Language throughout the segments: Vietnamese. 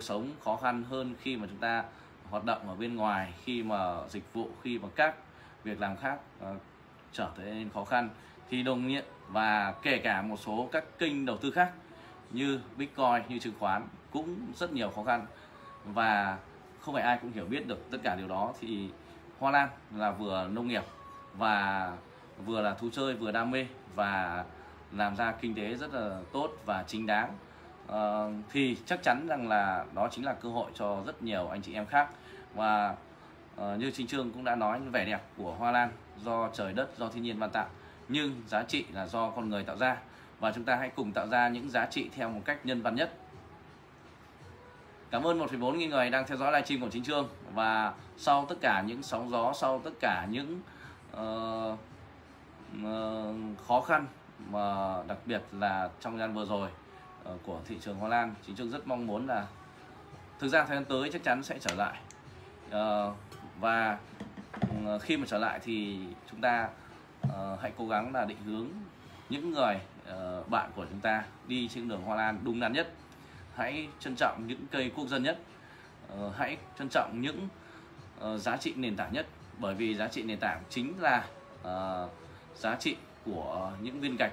cuộc sống khó khăn hơn khi mà chúng ta hoạt động ở bên ngoài khi mà dịch vụ khi mà các việc làm khác uh, trở nên khó khăn. Thì đồng nghĩa và kể cả một số các kênh đầu tư khác như Bitcoin như chứng khoán cũng rất nhiều khó khăn. Và không phải ai cũng hiểu biết được tất cả điều đó. Thì Hoa Lan là vừa nông nghiệp và vừa là thú chơi vừa đam mê và làm ra kinh tế rất là tốt và chính đáng uh, thì chắc chắn rằng là đó chính là cơ hội cho rất nhiều anh chị em khác. Và uh, như chính trương cũng đã nói vẻ đẹp của hoa lan do trời đất do thiên nhiên ban tặng nhưng giá trị là do con người tạo ra. Và chúng ta hãy cùng tạo ra những giá trị theo một cách nhân văn nhất. Cảm ơn 1,4 nghìn người đang theo dõi livestream của Chính Trương. Và sau tất cả những sóng gió, sau tất cả những uh, uh, khó khăn mà đặc biệt là trong gian vừa rồi Ờ, của thị trường Hoa Lan, Chính Trương rất mong muốn là thực ra thời gian tới chắc chắn sẽ trở lại. Ờ, và ừ, khi mà trở lại thì chúng ta ờ, hãy cố gắng là định hướng những người bạn của chúng ta đi trên đường Hoa Lan đúng đắn nhất. Hãy trân trọng những cây quốc dân nhất. Hãy trân trọng những giá trị nền tảng nhất. Bởi vì giá trị nền tảng chính là giá trị của những viên gạch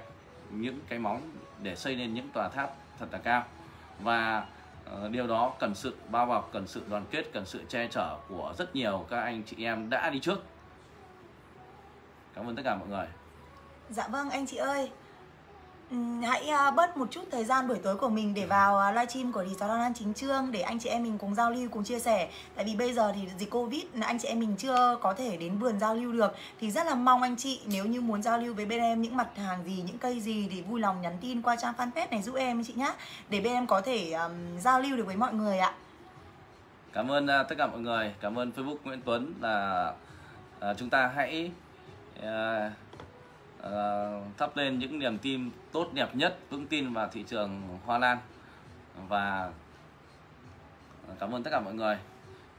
những cái móng để xây nên những tòa tháp thật là cao. Và uh, điều đó cần sự bao bọc cần sự đoàn kết cần sự che chở của rất nhiều các anh chị em đã đi trước. Cảm ơn tất cả mọi người. Dạ vâng anh chị ơi hãy à, bớt một chút thời gian buổi tối của mình để vào à, livestream của Resort Lan Chính Trương để anh chị em mình cùng giao lưu cùng chia sẻ. Tại vì bây giờ thì dịch Covid anh chị em mình chưa có thể đến vườn giao lưu được. Thì rất là mong anh chị nếu như muốn giao lưu với bên em những mặt hàng gì những cây gì thì vui lòng nhắn tin qua trang fanpage này giúp em chị nhá để bên em có thể um, giao lưu được với mọi người ạ. Cảm ơn uh, tất cả mọi người. Cảm ơn Facebook Nguyễn Tuấn là uh, chúng ta hãy uh, Ờ, thắp lên những niềm tin tốt đẹp nhất, vững tin vào thị trường hoa lan. Và ờ, cảm ơn tất cả mọi người.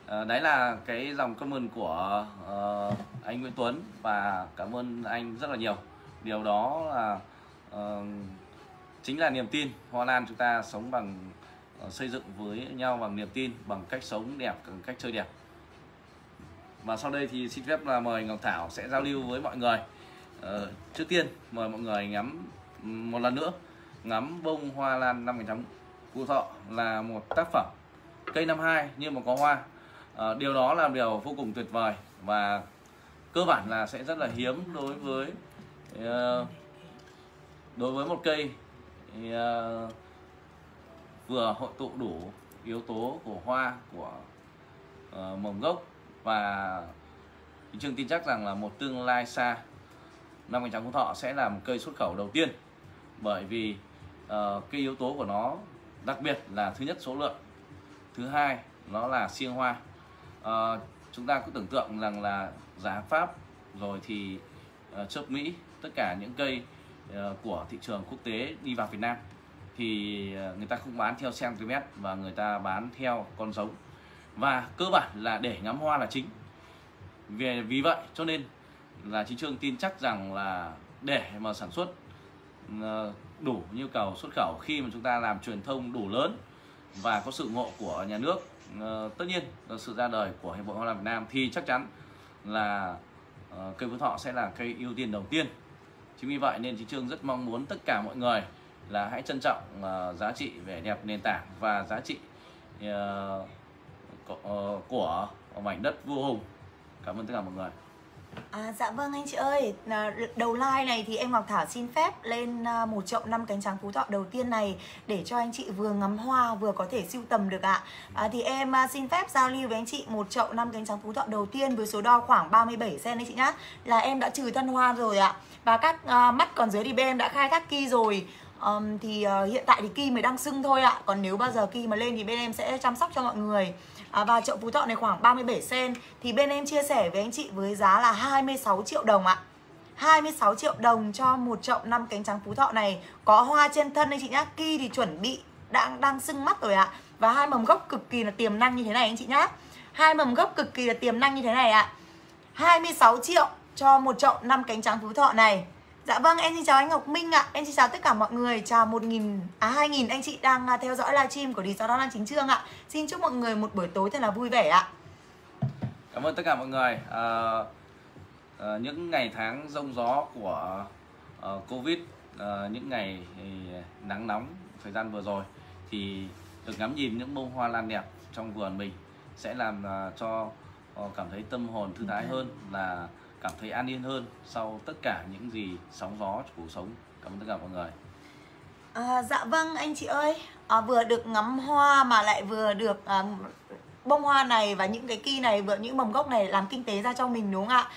Ờ, đấy là cái dòng comment của anh Nguyễn Tuấn và cảm ơn anh rất là nhiều. Điều đó là chính là niềm tin hoa lan chúng ta sống bằng xây dựng với nhau bằng niềm tin, bằng cách sống đẹp, bằng cách chơi đẹp. Và sau đây thì xin phép là mời Ngọc Thảo sẽ giao lưu với mọi người. Ờ, trước tiên mời mọi người ngắm một lần nữa ngắm bông hoa lan năm cánh trắng cụ thọ là một tác phẩm cây năm hai nhưng mà có hoa. À, điều đó là điều vô cùng tuyệt vời và cơ bản là sẽ rất là hiếm đối với ờ, đối với một cây uh, vừa hội tụ đủ yếu tố của hoa của uh, mầm gốc và chương tin chắc rằng là một tương lai xa năm cánh trắng phú thọ sẽ là một cây xuất khẩu đầu tiên. Bởi vì uh, cái yếu tố của nó đặc biệt là thứ nhất số lượng thứ hai nó là siêng hoa. Uh, chúng ta cứ tưởng tượng rằng là giá pháp rồi thì uh, chớp mỹ tất cả những cây uh, của thị trường quốc tế đi vào Việt Nam thì uh, người ta không bán theo cm và người ta bán theo con giống. Và cơ bản là để ngắm hoa là chính. Vì vì vậy cho nên là chị Trương tin chắc rằng là để mà sản xuất ờ, đủ nhu cầu xuất khẩu khi mà chúng ta làm truyền thông đủ lớn và có sự ngộ của nhà nước ờ, tất nhiên là sự ra đời của hiệp hội hoa lan Việt Nam thì chắc chắn là ờ, cây phú thọ sẽ là cây ưu tiên đầu tiên. Chính vì vậy nên chị Trương rất mong muốn tất cả mọi người là hãy trân trọng giá trị vẻ đẹp nền tảng và giá trị của mảnh đất vua hùng. Cảm ơn tất cả mọi người. À, dạ vâng anh chị ơi. Đầu like này thì em Ngọc Thảo xin phép lên à, một chậu năm cánh trắng phú thọ đầu tiên này Để cho anh chị vừa ngắm hoa vừa có thể siêu tầm được ạ. À, Thì em à, xin phép giao lưu với anh chị một chậu năm cánh trắng phú thọ đầu tiên Với số đo khoảng 37 cm anh chị nhá. Là em đã trừ thân hoa rồi ạ. Và các à, mắt còn dưới thì bên em đã khai thác ki rồi. Um, Thì uh, hiện tại thì ki mới đang sưng thôi ạ. Còn nếu bao giờ ki mà lên thì bên em sẽ chăm sóc cho mọi người à, Và chậu phú thọ này khoảng 37 sen Thì bên em chia sẻ với anh chị với giá là 26 triệu đồng ạ. 26 triệu đồng cho một chậu năm cánh trắng phú thọ này. Có hoa trên thân anh chị nhá. Ki thì chuẩn bị đang đang sưng mắt rồi ạ. Và hai mầm gốc cực kỳ là tiềm năng như thế này anh chị nhá. Hai mầm gốc cực kỳ là tiềm năng như thế này ạ. 26 triệu cho một chậu năm cánh trắng phú thọ này. Dạ vâng, em xin chào anh Ngọc Minh ạ. Em xin chào tất cả mọi người. Chào 1000 à 2000 anh chị đang à, theo dõi livestream của Đó Lan Chính Trương ạ. Xin chúc mọi người một buổi tối thật là vui vẻ ạ. Cảm ơn tất cả mọi người. À, à, những ngày tháng rông gió của uh, Covid, uh, những ngày nắng nóng thời gian vừa rồi thì được ngắm nhìn những bông hoa lan đẹp trong vườn mình sẽ làm uh, cho cảm thấy tâm hồn thư thái hơn là cảm thấy an yên hơn sau tất cả những gì sóng gió của cuộc sống. Cảm ơn tất cả mọi người. À, dạ vâng anh chị ơi. À, vừa được ngắm hoa mà lại vừa được à, bông hoa này và những cái kỳ này vừa những mầm gốc này làm kinh tế ra cho mình đúng không ạ?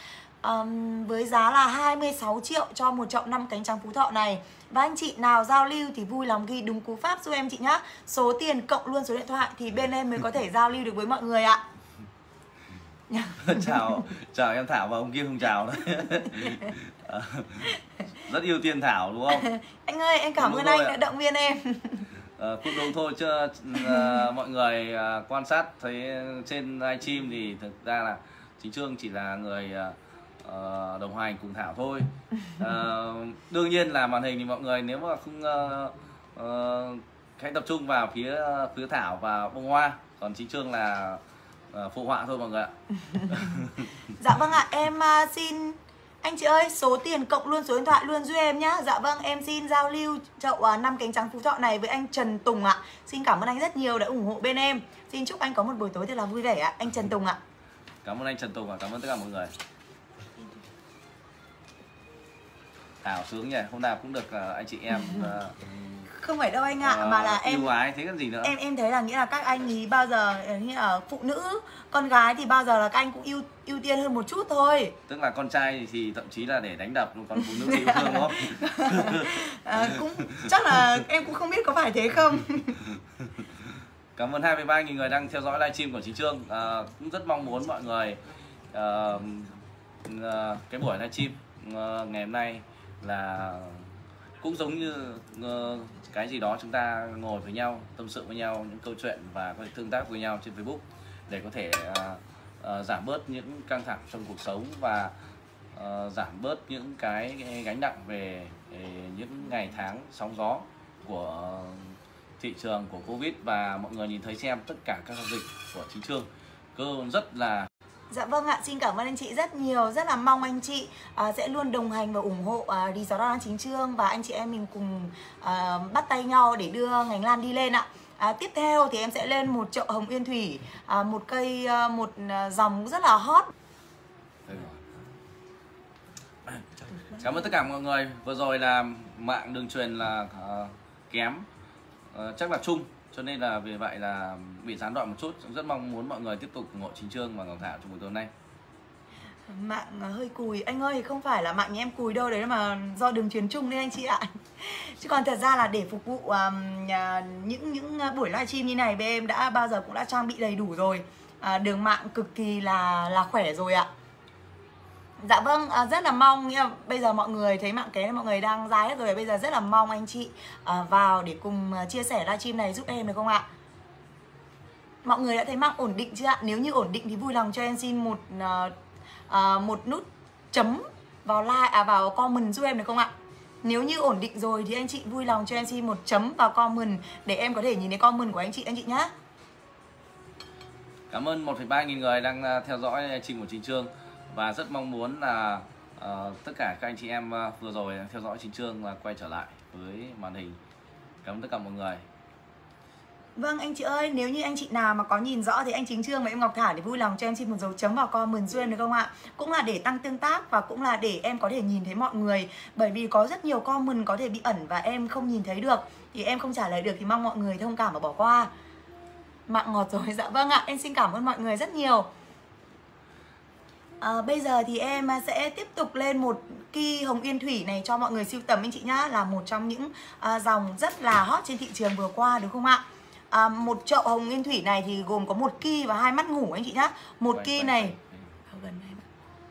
Um, với giá là 26 triệu cho một chậu năm cánh trắng phú thọ này. Và anh chị nào giao lưu thì vui lòng ghi đúng cú pháp giúp em chị nhá. Số tiền cộng luôn số điện thoại thì bên em mới có thể giao lưu được với mọi người ạ. chào chào em Thảo và ông kia không chào đấy rất yêu tiên Thảo đúng không? Anh ơi em cảm ơn anh đã động viên em. À, cũng đúng thôi chứ à, mọi người à, quan sát thấy trên livestream thì thực ra là chính trương chỉ là người à, đồng hành cùng thảo thôi. À, đương nhiên là màn hình thì mọi người nếu mà không à, à, hãy tập trung vào phía phía thảo và bông hoa. Còn chính trương là phụ họa thôi mọi người ạ. Dạ vâng ạ em uh, xin anh chị ơi số tiền cộng luôn số điện thoại luôn giúp em nhá. Dạ vâng em xin giao lưu chậu uh, năm cánh trắng phú thọ này với anh Trần Tùng ạ. Xin cảm ơn anh rất nhiều đã ủng hộ bên em. Xin chúc anh có một buổi tối thật là vui vẻ ạ anh Trần Tùng ạ. Cảm ơn anh Trần Tùng và cảm ơn tất cả mọi người. Thảo sướng nhỉ hôm nào cũng được uh, anh chị em không phải đâu anh ạ à, mà là em yêu ái thế còn gì nữa. em em thấy là nghĩa là các anh ý bao giờ như là phụ nữ con gái thì bao giờ là các anh cũng ưu ưu tiên hơn một chút thôi. Tức là con trai thì thậm chí là để đánh đập còn phụ nữ thì yêu thương đúng không? À, cũng chắc là em cũng không biết có phải thế không. Cảm ơn 23.000 người đang theo dõi livestream của chị Trương. À, cũng rất mong muốn mọi người à, à, cái buổi livestream à, ngày hôm nay là cũng giống như uh, cái gì đó chúng ta ngồi với nhau tâm sự với nhau những câu chuyện và có thể tương tác với nhau trên Facebook để có thể uh, uh, giảm bớt những căng thẳng trong cuộc sống và uh, giảm bớt những cái, cái gánh nặng về, về những ngày tháng sóng gió của thị trường của Covid. Và mọi người nhìn thấy xem tất cả các giao dịch của chính trường cơ rất là Dạ vâng ạ, xin cảm ơn anh chị rất nhiều. Rất là mong anh chị uh, sẽ luôn đồng hành và ủng hộ uh, Đi Gió Chính Trương Và anh chị em mình cùng uh, bắt tay nhau để đưa ngành lan đi lên ạ. À, tiếp theo thì em sẽ lên một chậu hồng yên thủy à, một cây à, một dòng rất là hot. Cảm ơn tất cả mọi người. Vừa rồi là mạng đường truyền là uh, kém uh, chắc là chung cho nên là vì vậy là bị gián đoạn một chút. Rất mong muốn mọi người tiếp tục ủng hộ chính trương và ngọc thảo trong buổi tối nay. Mạng à, hơi cùi. Anh ơi không phải là mạng nhà em cùi đâu đấy mà do đường truyền chung nên anh chị ạ. Chứ còn thật ra là để phục vụ um, những những à, buổi livestream như này bên em đã bao giờ cũng đã trang bị đầy đủ rồi. À, đường mạng cực kỳ là là khỏe rồi ạ. Dạ vâng, à, rất là mong nhưng bây giờ mọi người thấy mạng kế mọi người đang ra hết rồi Bây giờ rất là mong anh chị à, vào để cùng à, chia sẻ livestream này giúp em được không ạ? Mọi người đã thấy mạng ổn định chưa ạ? Nếu như ổn định thì vui lòng cho em xin một à, à, một nút chấm vào like à vào comment giúp em được không ạ? Nếu như ổn định rồi thì anh chị vui lòng cho em xin một chấm vào comment để em có thể nhìn thấy comment của anh chị anh chị nhé. Cảm ơn 1,3 nghìn người đang à, theo dõi à, trình của Trình Trương và rất mong muốn là uh, tất cả các anh chị em uh, vừa rồi theo dõi chính trương và quay trở lại với màn hình. Cảm ơn tất cả mọi người. Vâng anh chị ơi, nếu như anh chị nào mà có nhìn rõ thì anh Chính Trương và em Ngọc Thảo thì vui lòng cho em xin một dấu chấm vào comment duyên được không ạ? Cũng là để tăng tương tác và cũng là để em có thể nhìn thấy mọi người. Bởi vì có rất nhiều comment có thể bị ẩn và em không nhìn thấy được. Thì em không trả lời được thì mong mọi người thông cảm và bỏ qua. Mạng ngọt rồi, dạ vâng ạ, em xin cảm ơn mọi người rất nhiều à, bây giờ thì em sẽ tiếp tục lên một kỳ hồng yên thủy này cho mọi người siêu tầm anh chị nhá là một trong những à, dòng rất là hot trên thị trường vừa qua đúng không ạ? À, một chậu hồng yên thủy này thì gồm có một kỳ và hai mắt ngủ anh chị nhá. Một kỳ này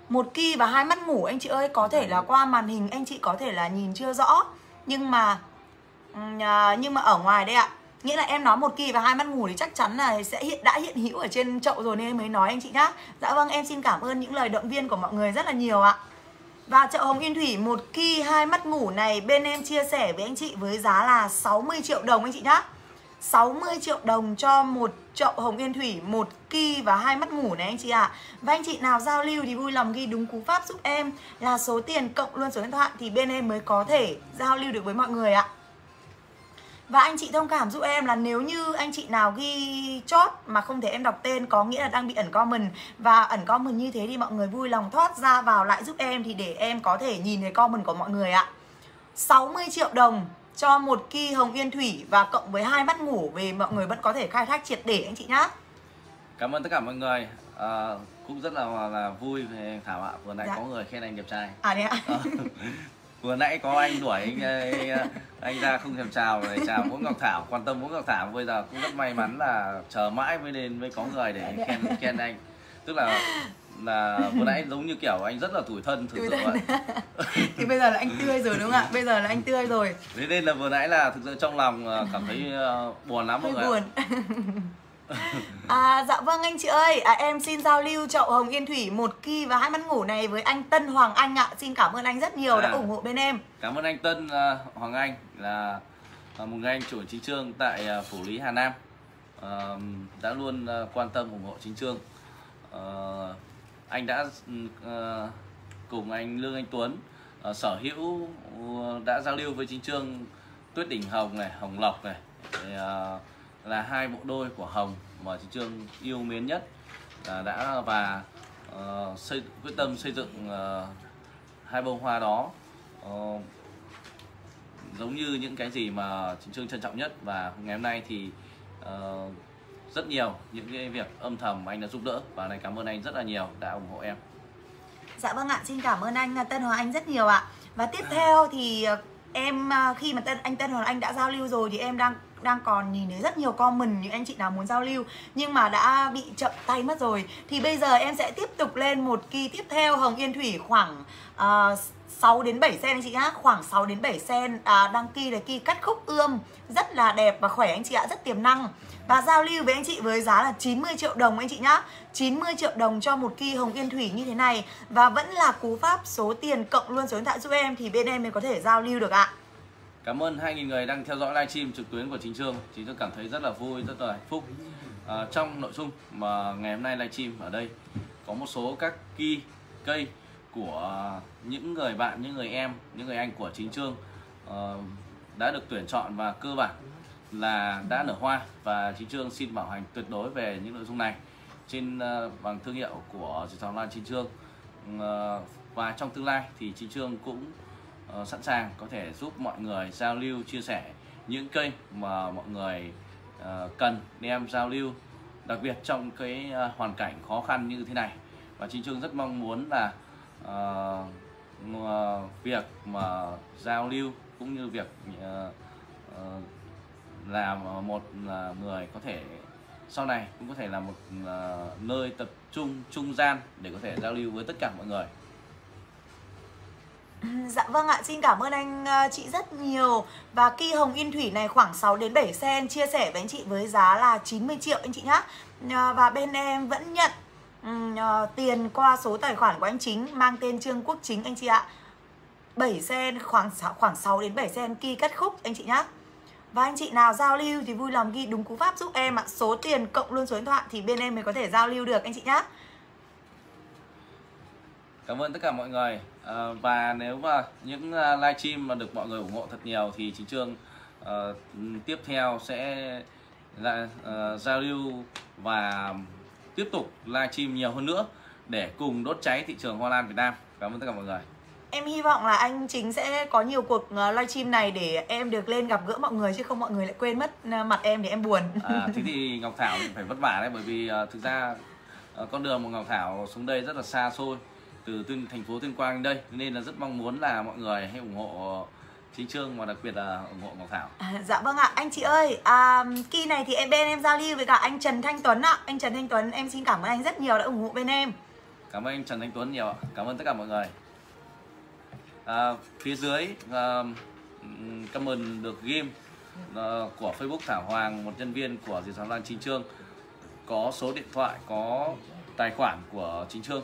một kỳ và hai mắt ngủ anh chị ơi có thể là qua màn hình anh chị có thể là nhìn chưa rõ. Nhưng mà à, nhưng mà ở ngoài đây ạ nghĩa là em nói một kỳ và hai mắt ngủ thì chắc chắn là sẽ hiện đã hiện hữu ở trên chậu rồi nên em mới nói anh chị nhá dạ vâng em xin cảm ơn những lời động viên của mọi người rất là nhiều ạ Và chậu hồng yên thủy một kỳ hai mắt ngủ này bên em chia sẻ với anh chị với giá là 60 triệu đồng anh chị nhá 60 triệu đồng cho một chậu hồng yên thủy, một ki và hai mắt ngủ này anh chị ạ. À. Và anh chị nào giao lưu thì vui lòng ghi đúng cú pháp giúp em là số tiền cộng luôn số điện thoại thì bên em mới có thể giao lưu được với mọi người ạ. Và anh chị thông cảm giúp em là nếu như anh chị nào ghi chốt mà không thể em đọc tên có nghĩa là đang bị ẩn comment. Và ẩn comment như thế thì mọi người vui lòng thoát ra vào lại giúp em thì để em có thể nhìn thấy comment của mọi người ạ. 60 triệu đồng cho một ki hồng yên thủy và cộng với hai mắt ngủ về mọi người vẫn có thể khai thác triệt để anh chị nhá. Cảm ơn tất cả mọi người. À, cũng rất là là vui về Thảo ạ. Vừa nãy dạ. có người khen anh đẹp trai. À đấy ạ. À, vừa nãy có anh đuổi anh, anh, anh ra không thèm chào để chào mỗi ngọc thảo quan tâm mỗi ngọc thảo. Bây giờ cũng rất may mắn là chờ mãi mới nên mới có người để khen khen anh. Tức là là vừa nãy giống như kiểu anh rất là tủi thân thực sự vậy thì bây giờ là anh tươi rồi đúng không ạ? Bây giờ là anh tươi rồi. Thế nên là vừa nãy là thực sự trong lòng ờ, cảm thấy ờ, buồn lắm mọi người buồn À, dạ vâng anh chị ơi, à, em xin giao lưu chậu hồng yên thủy một ki và hai mắt ngủ này với anh Tân Hoàng Anh ạ. Xin cảm ơn anh rất nhiều à, đã ủng hộ bên em. Cảm ơn anh Tân uh, Hoàng Anh là uh, một người anh chủ chính trương tại uh, phủ lý Hà Nam uh, đã luôn uh, quan tâm ủng hộ chính trương. Uh, anh đã uh, cùng anh Lương Anh Tuấn uh, sở hữu uh, đã giao lưu với chính trương Tuyết Đỉnh Hồng này, Hồng Lộc này. uh, là hai bộ đôi của Hồng mà chị Trương yêu mến nhất là đã và uh, xây, quyết tâm xây dựng uh, hai bông hoa đó. Uh, giống như những cái gì mà chị Trương trân trọng nhất và ngày hôm nay thì uh, rất nhiều những cái việc âm thầm anh đã giúp đỡ và này cảm ơn anh rất là nhiều đã ủng hộ em. Dạ vâng ạ, xin cảm ơn anh Tân Hoàng Anh rất nhiều ạ. Và tiếp theo thì em khi mà tân anh Tân Hoàng Anh đã giao lưu rồi thì em đang đang còn nhìn thấy rất nhiều comment những anh chị nào muốn giao lưu nhưng mà đã bị chậm tay mất rồi. Thì bây giờ em sẽ tiếp tục lên một kỳ tiếp theo hồng yên thủy khoảng ờ, uh, 6 đến 7 sen anh chị nhá. Khoảng 6 đến 7 sen à, đăng ký là kỳ cắt khúc ươm rất là đẹp và khỏe anh chị ạ rất tiềm năng. Và giao lưu với anh chị với giá là 90 triệu đồng anh chị nhá. 90 triệu đồng cho một kỳ hồng yên thủy như thế này. Và vẫn là cú pháp số tiền cộng luôn số điện thoại giúp em thì bên em mới có thể giao lưu được ạ. Cảm ơn 2.000 người đang theo dõi livestream trực tuyến của Chính Trương. Chính Trương cảm thấy rất là vui, rất là hạnh phúc. À, trong nội dung mà ngày hôm nay livestream ở đây có một số các key cây của những người bạn, những người em, những người anh của Chính Trương uh, đã được tuyển chọn và cơ bản là đã nở hoa và Chính Trương xin bảo hành tuyệt đối về những nội dung này trên uh, bằng thương hiệu của Dịch Lan Chính Trương uh, và trong tương lai thì Chính Trương cũng uh, sẵn sàng có thể giúp mọi người giao lưu chia sẻ những kênh mà mọi người uh, cần đem giao lưu đặc biệt trong cái uh, hoàn cảnh khó khăn như thế này. Và chính trương rất mong muốn là uh, việc mà giao lưu cũng như việc uh, uh, làm một uh, người có thể sau này cũng có thể là một uh, nơi tập trung trung gian để có thể giao lưu với tất cả mọi người. Dạ vâng ạ, xin cảm ơn anh ờ, chị rất nhiều. Và kỳ hồng yên thủy này khoảng 6 đến 7 sen Chia sẻ với anh chị với giá là 90 triệu anh chị nhá. Ờ, và bên em vẫn nhận ờ, tiền qua số tài khoản của anh chính Mang tên Trương Quốc Chính anh chị ạ. 7 sen, khoảng khoảng 6 đến 7 sen kỳ cắt khúc anh chị nhá. Và anh chị nào giao lưu thì vui lòng ghi đúng cú pháp giúp em ạ. Số tiền cộng luôn số điện thoại thì bên em mới có thể giao lưu được anh chị nhá. Cảm ơn tất cả mọi người à, và nếu mà những uh, livestream mà được mọi người ủng hộ thật nhiều thì chính trương uh, tiếp theo sẽ là uh, giao lưu và tiếp tục livestream nhiều hơn nữa để cùng đốt cháy thị trường hoa lan Việt Nam. Cảm ơn tất cả mọi người. Em hy vọng là anh chính sẽ có nhiều cuộc livestream này để em được lên gặp gỡ mọi người chứ không mọi người lại quên mất mặt em để em buồn. À, thế thì Ngọc Thảo phải vất vả đấy bởi vì uh, thực ra uh, con đường của Ngọc Thảo xuống đây rất là xa xôi từ tuyên thành phố tuyên quang đây. Nên là rất mong muốn là mọi người hãy ủng hộ chính trương và đặc biệt là ủng hộ ngọc thảo. À, dạ vâng ạ. Anh chị ơi à, kỳ này thì em bên em giao lưu với cả anh trần thanh tuấn ạ. Anh trần thanh tuấn em xin cảm ơn anh rất nhiều đã ủng hộ bên em. Cảm ơn anh trần thanh tuấn nhiều ạ. Cảm ơn tất cả mọi người. À, phía dưới uh, comment được ghim uh, của facebook thảo hoàng một nhân viên của diệt sản lan chính trương. Có số điện thoại có tài khoản của chính trương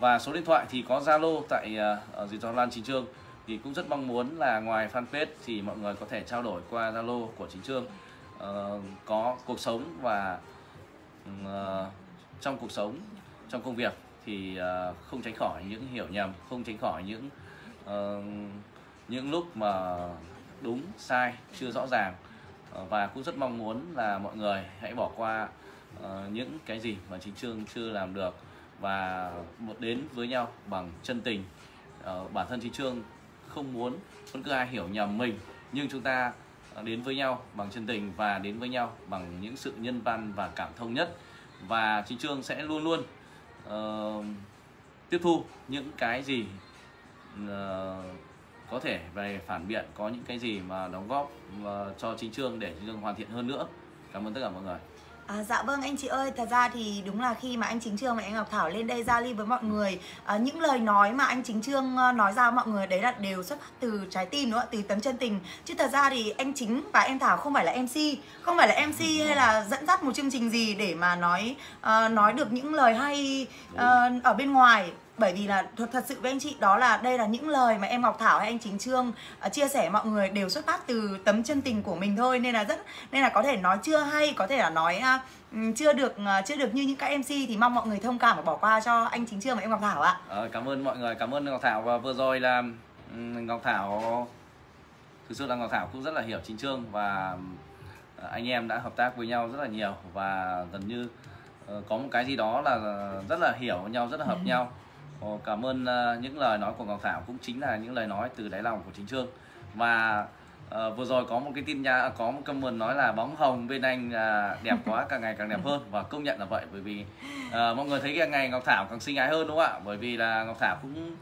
và số điện thoại thì có Zalo tại uh, ở Dì Lan Chính Trương. Thì cũng rất mong muốn là ngoài fanpage thì mọi người có thể trao đổi qua Zalo của Chính Trương. Uh, có cuộc sống và uh, trong cuộc sống trong công việc thì uh, không tránh khỏi những hiểu nhầm không tránh khỏi những uh, những lúc mà đúng sai chưa rõ ràng. Uh, và cũng rất mong muốn là mọi người hãy bỏ qua uh, những cái gì mà chính trương chưa làm được và một đến với nhau bằng chân tình. Ờ, bản thân chính trương không muốn bất cứ ai hiểu nhầm mình nhưng chúng ta đến với nhau bằng chân tình và đến với nhau bằng những sự nhân văn và cảm thông nhất. Và chính trương sẽ luôn luôn uh, tiếp thu những cái gì uh, có thể về phản biện có những cái gì mà đóng góp uh, cho chính trương để chính trương hoàn thiện hơn nữa. Cảm ơn tất cả mọi người. À, dạ vâng anh chị ơi, thật ra thì đúng là khi mà anh Chính Trương và anh Ngọc Thảo lên đây giao lưu với mọi người à, Những lời nói mà anh Chính Trương ờ, nói ra với mọi người đấy là đều xuất phát từ trái tim nữa, từ tấm chân tình. Chứ thật ra thì anh Chính và em Thảo không phải là MC Không phải là MC hay là dẫn dắt một chương trình gì để mà nói uh, nói được những lời hay uh, ở bên ngoài bởi vì là thật, thật sự với anh chị đó là đây là những lời mà em Ngọc Thảo hay anh Chính Trương uh, chia sẻ mọi người đều xuất phát từ tấm chân tình của mình thôi nên là rất nên là có thể nói chưa hay có thể là nói uh, chưa được uh, chưa được như những các MC thì mong mọi người thông cảm và bỏ qua cho anh Chính Trương và em Ngọc Thảo ạ. À, cảm ơn mọi người, cảm ơn Ngọc Thảo và vừa rồi là Ngọc Thảo thực sự là Ngọc Thảo cũng rất là hiểu Chính Trương và anh em đã hợp tác với nhau rất là nhiều và gần như có một cái gì đó là rất là hiểu nhau rất là hợp ừ. nhau Ồ, cảm ơn uh, những lời nói của Ngọc Thảo cũng chính là những lời nói từ đáy lòng của chính Trương. Và uh, vừa rồi có một cái tin nha có một comment nói là bóng hồng bên anh uh, đẹp quá càng ngày càng đẹp hơn. Và công nhận là vậy bởi vì uh, mọi người thấy càng ngày Ngọc Thảo càng xinh ái hơn đúng không ạ? Bởi vì là Ngọc Thảo cũng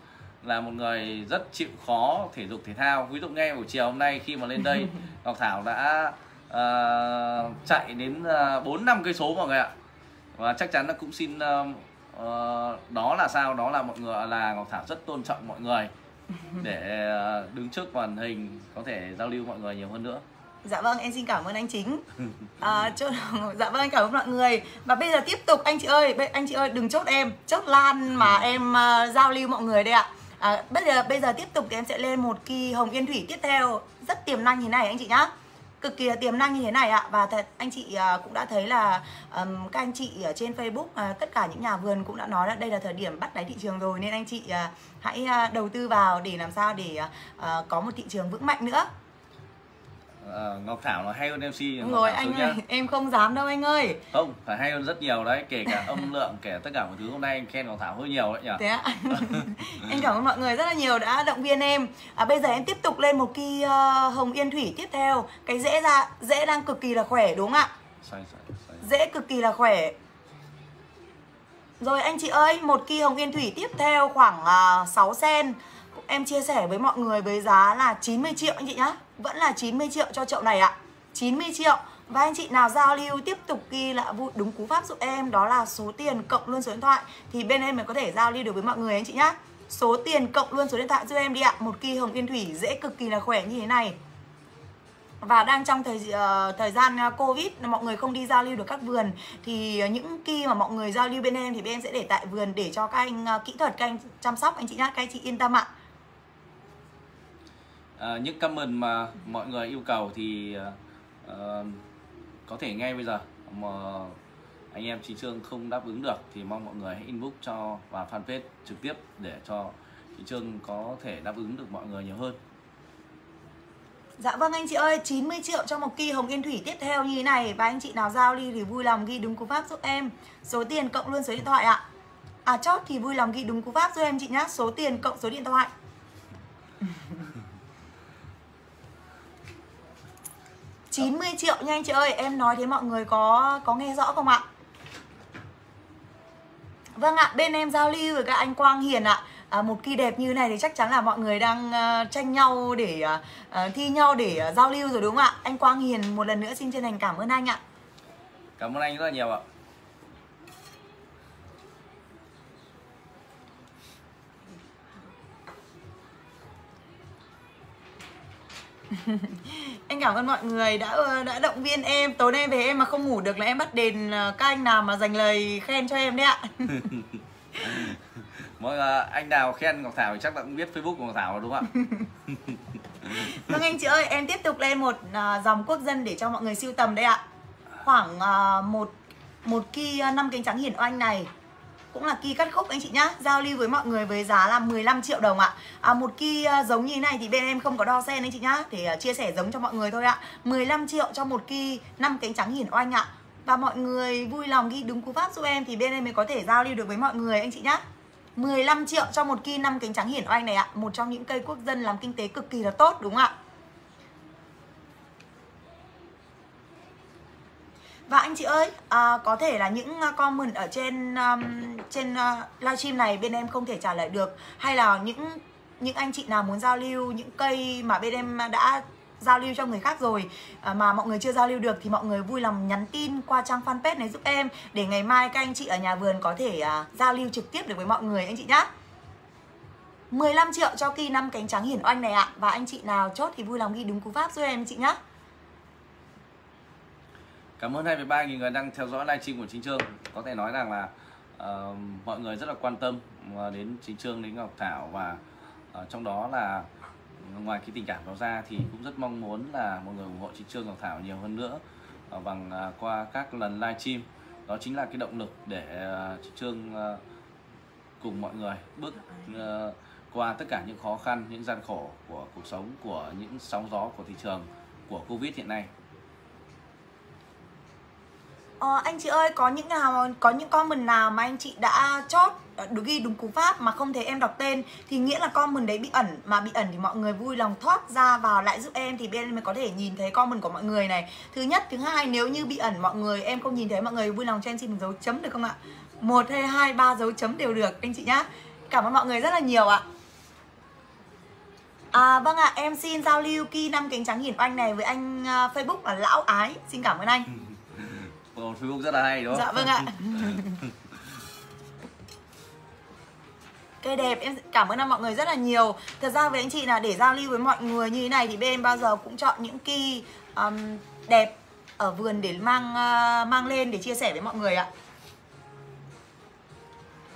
là một người rất chịu khó thể dục thể thao. Ví dụ nghe buổi chiều hôm nay khi mà lên đây Ngọc Thảo đã uh, chạy đến bốn uh, năm cây số mọi người ạ. Và chắc chắn là cũng xin uh, đó là sao? Đó là mọi người là ngọc thảo rất tôn trọng mọi người. Để ờ, đứng trước màn hình có thể giao lưu mọi người nhiều hơn nữa. Dạ vâng, em xin cảm ơn anh chính. À, chốt, dạ vâng, cảm ơn mọi người. Và bây giờ tiếp tục anh chị ơi, anh chị ơi đừng chốt em, chốt Lan mà em uh, giao lưu mọi người đây ạ. À, bây giờ bây giờ tiếp tục thì em sẽ lên một kỳ hồng yên thủy tiếp theo. Rất tiềm năng như này anh chị nhá cực kỳ tiềm năng như thế này ạ. Và thật anh chị à, cũng đã thấy là um, các anh chị ở trên Facebook uh, tất cả những nhà vườn cũng đã nói là đây là thời điểm bắt đáy thị trường rồi nên anh chị uh, hãy uh, đầu tư vào để làm sao để uh, có một thị trường vững mạnh nữa uh, Ngọc Thảo là hay hơn MC Đúng rồi anh ơi, em không dám đâu anh ơi. Không, phải hay hơn rất nhiều đấy Kể cả âm lượng, kể tất cả mọi thứ. Hôm nay anh khen Ngọc Thảo hơi nhiều đấy nhỉ? Thế ạ. Em cảm ơn mọi người rất là nhiều đã động viên em. À, Bây giờ em tiếp tục lên một kỳ uh, Hồng Yên Thủy tiếp theo. Cái rễ ra, rễ đang cực kỳ là khỏe đúng không ạ? Sai, sai, sai. Rễ cực kỳ là khỏe. Rồi anh chị ơi, một kỳ Hồng Yên Thủy tiếp theo khoảng uh, 6 sen Em chia sẻ với mọi người với giá là 90 triệu anh chị nhá. Vẫn là 90 triệu cho chậu này ạ. 90 triệu. Và anh chị nào giao lưu tiếp tục ghi là vụ đúng cú pháp giúp em Đó là số tiền cộng luôn số điện thoại Thì bên em mới có thể giao lưu được với mọi người anh chị nhá. Số tiền cộng luôn số điện thoại giúp em đi ạ. Một kỳ hồng yên thủy dễ cực kỳ là khỏe như thế này. Và đang trong thời uh, thời gian ờ, covid mọi người không đi giao lưu được các vườn thì những kỳ mà mọi người giao lưu bên em thì bên em sẽ để tại vườn để cho các anh uh, kỹ thuật các anh chăm sóc anh chị nhá. Các anh chị yên tâm ạ à, những comment mà mọi người yêu cầu thì uh, có thể ngay bây giờ. Mà anh em chị Trương không đáp ứng được thì mong mọi người hãy inbox cho vào fanpage trực tiếp để cho chị Trương có thể đáp ứng được mọi người nhiều hơn. Dạ vâng anh chị ơi, 90 triệu cho một kỳ hồng yên thủy tiếp theo như thế này. Và anh chị nào giao ly thì vui lòng ghi đúng cú pháp giúp em. Số tiền cộng luôn số điện thoại ạ. À chốt thì vui lòng ghi đúng cú pháp giúp em chị nhá. Số tiền cộng số điện thoại 90 triệu nha anh chị ơi Em nói thế mọi người có có nghe rõ không ạ? Vâng ạ bên em giao lưu với các anh Quang Hiền ạ. À, Một kỳ đẹp như này thì chắc chắn là mọi người đang uh, tranh nhau để uh, thi nhau để uh, giao lưu rồi đúng không ạ? Anh Quang Hiền một lần nữa xin chân thành cảm ơn anh ạ. Cảm ơn anh rất là nhiều ạ. Anh cảm ơn mọi người đã ờ, đã động viên em tối nay về em mà không ngủ được là em bắt đền ờ, các anh nào mà dành lời khen cho em đấy ạ Mọi uh, anh nào khen Ngọc Thảo thì chắc là cũng biết Facebook của Ngọc Thảo rồi đúng không ạ? vâng anh chị ơi, em tiếp tục lên một dòng quốc dân để cho mọi người siêu tầm đây ạ. Khoảng một một ki uh, năm cánh trắng hiển oanh này cũng là ki cắt khúc anh chị nhá. Giao lưu với mọi người với giá là 15 triệu đồng ạ. À, một ki à, giống như thế này thì bên em không có đo sen anh chị nhá. Thì à, chia sẻ giống cho mọi người thôi ạ. 15 triệu cho một ki năm cánh trắng hiển oanh ạ. Và mọi người vui lòng ghi đúng cú pháp giúp em thì bên em mới có thể giao lưu được với mọi người anh chị nhá. 15 triệu cho một ki năm cánh trắng hiển oanh này ạ. Một trong những cây quốc dân làm kinh tế cực kỳ là tốt đúng không ạ? Và anh chị ơi, à, có thể là những à, comment ở trên um, trên à, uh, livestream này bên em không thể trả lời được. Hay là những những anh chị nào muốn giao lưu những cây mà bên em đã giao lưu cho người khác rồi à, mà mọi người chưa giao lưu được thì mọi người vui lòng nhắn tin qua trang fanpage này giúp em. Để ngày mai các anh chị ở nhà vườn có thể à, giao lưu trực tiếp được với mọi người anh chị nhá. 15 triệu cho kỳ năm cánh trắng hiển oanh này ạ. Và anh chị nào chốt thì vui lòng ghi đúng cú pháp giúp em chị nhá. Cảm ơn 2,3 nghìn người đang theo dõi livestream của Chính Trương. Có thể nói rằng là uh, mọi người rất là quan tâm ờ, đến Chính Trương, đến Ngọc Thảo Và uh, trong đó là ngoài cái tình cảm đó ra thì cũng rất mong muốn là mọi người ủng hộ chính Trương Ngọc Thảo nhiều hơn nữa uh, bằng uh, qua các lần livestream. Đó chính là cái động lực để uh, chính Trương uh, cùng mọi người bước uh, qua tất cả những khó khăn những gian khổ của cuộc sống của những sóng gió của thị trường của Covid hiện nay. Ờ, anh chị ơi có những nào có những comment nào mà anh chị đã chốt ờ, được ghi đúng cú pháp mà không thấy em đọc tên thì nghĩa là comment đấy bị ẩn mà bị ẩn thì mọi người vui lòng thoát ra vào lại giúp em thì bên em mới có thể nhìn thấy comment của mọi người này. Thứ nhất thứ hai nếu như bị ẩn mọi người em không nhìn thấy mọi người vui lòng cho em xin một dấu chấm được không ạ? Một hay hai ba dấu chấm đều được anh chị nhá. Cảm ơn mọi người rất là nhiều ạ. À, vâng ạ, à, em xin giao lưu kỳ năm cánh trắng hiển oanh này với anh uh, Facebook là Lão Ái. Xin cảm ơn anh. Ừ một Facebook rất là hay đúng không? Dạ vâng ạ. Cây đẹp em cảm ơn mọi người rất là nhiều. Thật ra với anh chị là để giao lưu với mọi người như thế này Thì bên em bao giờ cũng chọn những kỳ um, đẹp ở vườn để mang uh, mang lên để chia sẻ với mọi người ạ.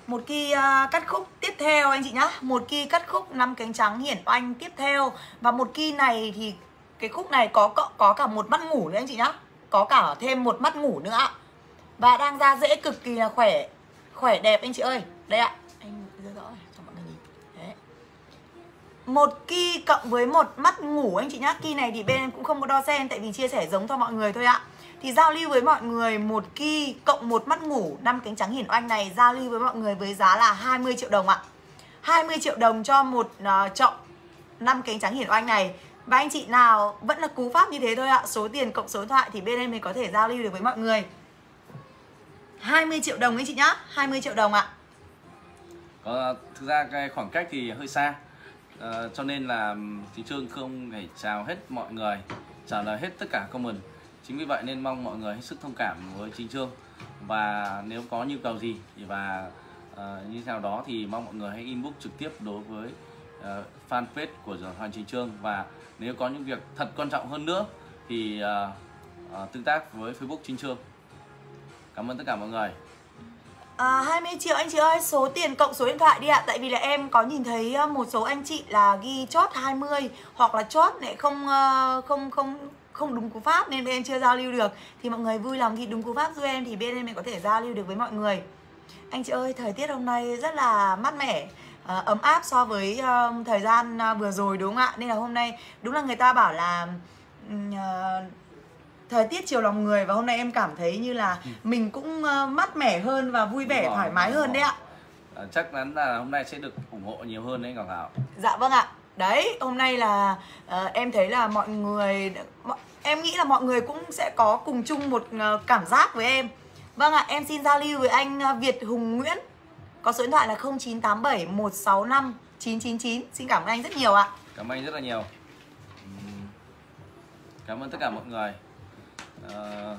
Một kỳ uh, cắt khúc tiếp theo anh chị nhá. Một kỳ cắt khúc năm cánh trắng hiển oanh tiếp theo. Và một kỳ này thì cái khúc này có có cả một mắt ngủ nữa anh chị nhá có cả thêm một mắt ngủ nữa và đang ra dễ cực kỳ là khỏe khỏe đẹp anh chị ơi. Đây ạ. Anh đưa rõ cho mọi người nhìn. Đấy. Một ki cộng với một mắt ngủ anh chị nhá. Ki này thì bên em cũng không có đo sen tại vì chia sẻ giống cho mọi người thôi ạ. Thì giao lưu với mọi người một ki cộng một mắt ngủ năm cánh trắng hiển oanh này giao lưu với mọi người với giá là 20 triệu đồng ạ. 20 triệu đồng cho một à, uh, chậu năm cánh trắng hiển oanh này và anh chị nào vẫn là cú pháp như thế thôi ạ Số tiền cộng số điện thoại thì bên em mới có thể giao lưu được với mọi người. 20 triệu đồng anh chị nhá 20 triệu đồng ạ. Có, Thực ra cái khoảng cách thì hơi xa. À, Cho nên là chị Trương không thể chào hết mọi người Trả lời hết tất cả comment. Chính vì vậy nên mong mọi người hết sức thông cảm với Chính Trương. Và nếu có nhu cầu gì và uh, như thế nào đó thì mong mọi người hãy inbox trực tiếp đối với uh, fanpage của Hoàng Chính Trương. Và nếu có những việc thật quan trọng hơn nữa thì uh, uh, tương tác với Facebook Trinh Trương cảm ơn tất cả mọi người. À, 20 triệu anh chị ơi, số tiền cộng số điện thoại đi ạ. Tại vì là em có nhìn thấy à, một số anh chị là ghi chốt 20 Hoặc là chốt lại không không không không đúng cú pháp Nên bên em chưa giao lưu được. Thì mọi người vui lòng ghi đúng cú pháp giúp em Thì bên em có thể giao lưu được với mọi người. Anh chị ơi, thời tiết hôm nay rất là mát mẻ uh, ấm áp so với uh, thời gian uh, vừa rồi đúng không ạ? Nên là hôm nay đúng là người ta bảo là uh, thời tiết chiều lòng người và hôm nay em cảm thấy như là ừ. mình cũng uh, mát mẻ hơn và vui vẻ thoải mái hơn đấy ạ. À, chắc chắn là hôm nay sẽ được ủng hộ nhiều hơn đấy Ngọc Thảo. Dạ vâng ạ. Đấy hôm nay là uh, em thấy là mọi người em nghĩ là mọi người cũng sẽ có cùng chung một uh, cảm giác với em. Vâng ạ em xin giao lưu với anh uh, Việt Hùng Nguyễn có số điện thoại là 0987 165 999 Xin cảm ơn anh rất nhiều ạ. Cảm ơn anh rất là nhiều. Cảm ơn tất cả mọi người. À,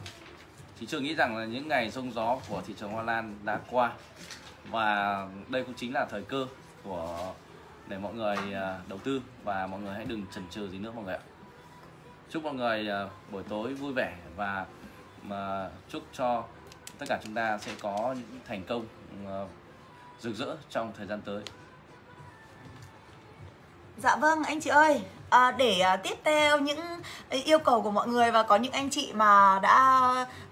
Chị chưa nghĩ rằng là những ngày rông gió của thị trường Hoa Lan đã qua. Và đây cũng chính là thời cơ của để mọi người ờ, đầu tư. Và mọi người hãy đừng chần chừ gì nữa mọi người ạ. Chúc mọi người ờ, buổi tối vui vẻ và mà chúc cho tất cả chúng ta sẽ có những thành công rực rỡ trong thời gian tới. Dạ vâng anh chị ơi. À, Để à, tiếp theo những à, yêu cầu của mọi người Và có những anh chị mà đã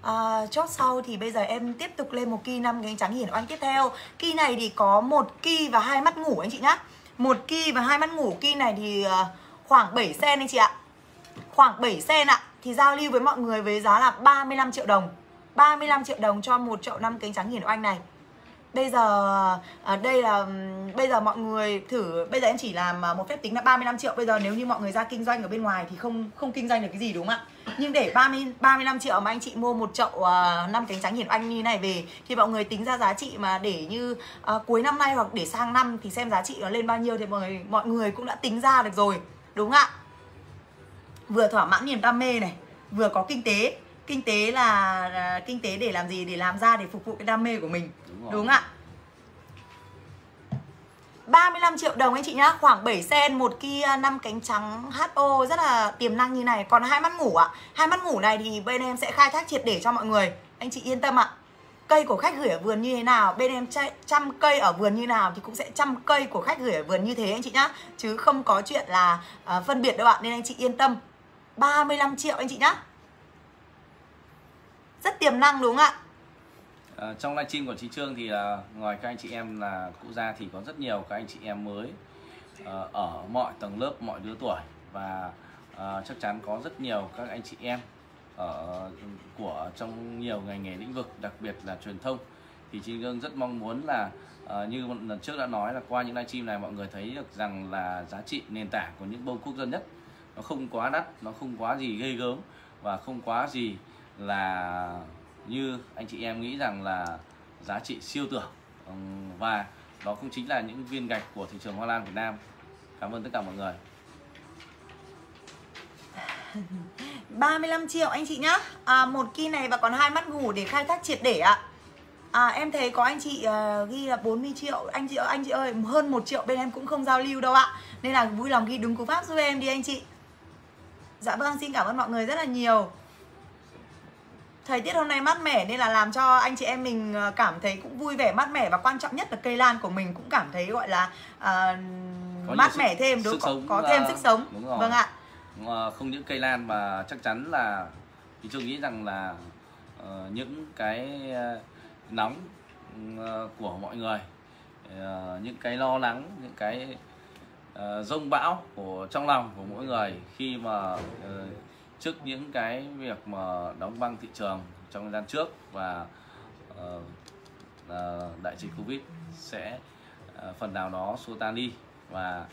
à, chốt sau Thì bây giờ em tiếp tục lên một kỳ năm cánh trắng hiển oanh tiếp theo. Kỳ này thì có một kỳ và hai mắt ngủ anh chị nhá. Một kỳ và hai mắt ngủ. Kỳ này thì à, khoảng 7 sen anh chị ạ. Khoảng 7 sen ạ. Thì giao lưu với mọi người với giá là 35 triệu đồng. 35 triệu đồng cho một chậu năm cánh trắng hiển oanh này. Bây giờ à, đây là bây giờ mọi người thử bây giờ em chỉ làm à, một phép tính là 35 triệu. Bây giờ nếu như mọi người ra kinh doanh ở bên ngoài thì không không kinh doanh được cái gì đúng không ạ? Nhưng để 30 35 triệu mà anh chị mua một chậu uh, năm cánh trắng hiển anh như này về thì mọi người tính ra giá trị mà để như uh, cuối năm nay hoặc để sang năm thì xem giá trị nó lên bao nhiêu thì mọi người mọi người cũng đã tính ra được rồi. Đúng không ạ? Vừa thỏa mãn niềm đam mê này, vừa có kinh tế kinh tế là, là kinh tế để làm gì? Để làm ra để phục vụ cái đam mê của mình. Đúng, đúng ạ? 35 triệu đồng anh chị nhá. Khoảng 7 sen một kia năm cánh trắng HO Rất là tiềm năng như này. Còn hai mắt ngủ ạ. Hai mắt ngủ này thì bên em sẽ khai thác triệt để cho mọi người. Anh chị yên tâm ạ. Cây của khách gửi ở vườn như thế nào? Bên em chăm cây ở vườn như nào Thì cũng sẽ chăm cây của khách gửi ở vườn như thế anh chị nhá. Chứ không có chuyện là uh, phân biệt đâu ạ. Nên anh chị yên tâm. 35 triệu anh chị nhá rất tiềm năng đúng không ạ? À, trong livestream của chị Trương thì là ngoài các anh chị em là cụ gia thì có rất nhiều các anh chị em mới uh, ở mọi tầng lớp mọi lứa tuổi và uh, chắc chắn có rất nhiều các anh chị em ở của trong nhiều ngành nghề lĩnh vực đặc biệt là truyền thông. Thì chị Trương rất mong muốn là uh, như lần trước đã nói là qua những livestream này mọi người thấy được rằng là giá trị nền tảng của những bông quốc dân nhất nó không quá đắt nó không quá gì ghê gớm và không quá gì là như anh chị em nghĩ rằng là giá trị siêu tưởng và đó cũng chính là những viên gạch của thị trường hoa lan Việt Nam. Cảm ơn tất cả mọi người. 35 triệu anh chị nhá. À, một kia này và còn hai mắt ngủ để khai thác triệt để ạ. À, em thấy có anh chị uh, ghi là 40 triệu. Anh chị anh chị ơi hơn một triệu bên em cũng không giao lưu đâu ạ. Nên là vui lòng ghi đúng cú pháp giúp em đi anh chị. Dạ vâng xin cảm ơn mọi người rất là nhiều thời tiết hôm nay mát mẻ nên là làm cho anh chị em mình ờ, cảm thấy cũng vui vẻ mát mẻ và quan trọng nhất là cây lan của mình cũng cảm thấy gọi là uh, mát mẻ thêm đúng không? có, có thêm sức sống. đúng rồi. vâng ạ. Không những cây lan mà chắc chắn là thì tôi nghĩ rằng là uh, những cái nóng uh, của mọi người uh, những cái lo lắng những cái uh, rông bão của trong lòng của mỗi người khi mà uh, trước những cái việc mà đóng băng thị trường trong thời gian trước và uh, uh, đại dịch covid sẽ uh, phần nào đó xua tan đi. Và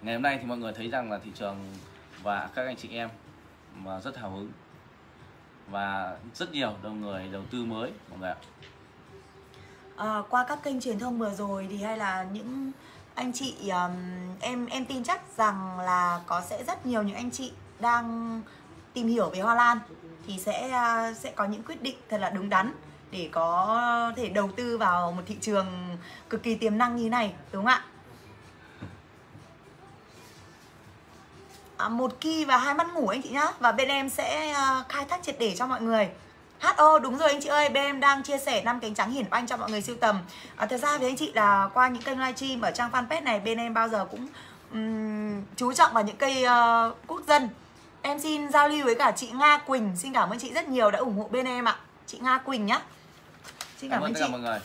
ngày hôm nay thì mọi người thấy rằng là thị trường và các anh chị em mà rất hào hứng và rất nhiều đồng người đầu tư mới mọi người ạ. À, qua các kênh truyền thông vừa rồi thì hay là những anh chị um, em em tin chắc rằng là có sẽ rất nhiều những anh chị đang tìm hiểu về hoa lan thì sẽ à, sẽ có những quyết định thật là đúng đắn để có thể đầu tư vào một thị trường cực kỳ tiềm năng như này đúng không ạ? À, một kỳ và hai mắt ngủ anh chị nhá. Và bên em sẽ à, khai thác triệt để cho mọi người. HO đúng rồi anh chị ơi. Bên em đang chia sẻ năm cánh trắng hiển oanh cho mọi người siêu tầm. À, thật ra với anh chị là qua những kênh livestream ở trang fanpage này bên em bao giờ cũng um, chú trọng vào những cây uh, quốc dân. Em xin giao lưu với cả chị Nga Quỳnh. Xin cảm ơn chị rất nhiều đã ủng hộ bên em ạ. Chị Nga Quỳnh nhá. Xin cảm, cảm ơn chị. mọi người.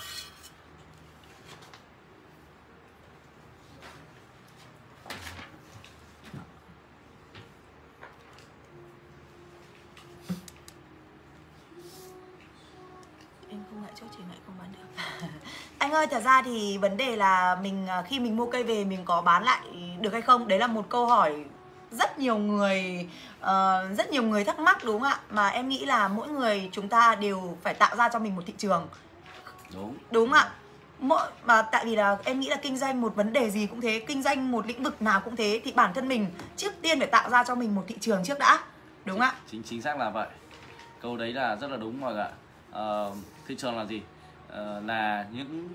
Em không ngại chốt chị ngại không bán được. Anh ơi thật ra thì vấn đề là mình à, khi mình mua cây về mình có bán lại được hay không? Đấy là một câu hỏi rất nhiều người uh, rất nhiều người thắc mắc đúng không ạ? Mà em nghĩ là mỗi người chúng ta đều phải tạo ra cho mình một thị trường. Đúng. Đúng ạ. Mỗi mà tại vì là em nghĩ là kinh doanh một vấn đề gì cũng thế kinh doanh một lĩnh vực nào cũng thế thì bản thân mình trước tiên phải tạo ra cho mình một thị trường trước đã. Đúng ạ. Chính chính xác là vậy. Câu đấy là rất là đúng mọi người ạ. Uh, thị trường là gì? Uh, là những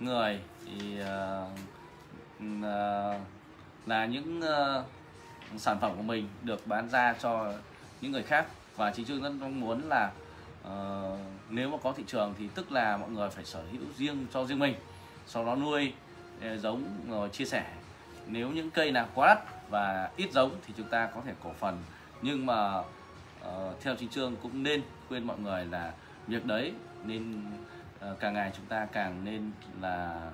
người thì uh, uh, là những uh, sản phẩm của mình được bán ra cho những người khác. Và chị Trương rất mong muốn là uh, nếu mà có thị trường thì tức là mọi người phải sở hữu riêng cho riêng mình. Sau đó nuôi ờ, giống rồi chia sẻ. Nếu những cây nào quá đắt và ít giống thì chúng ta có thể cổ phần. Nhưng mà uh, theo chính trương cũng nên khuyên mọi người là việc đấy nên uh, càng ngày chúng ta càng nên là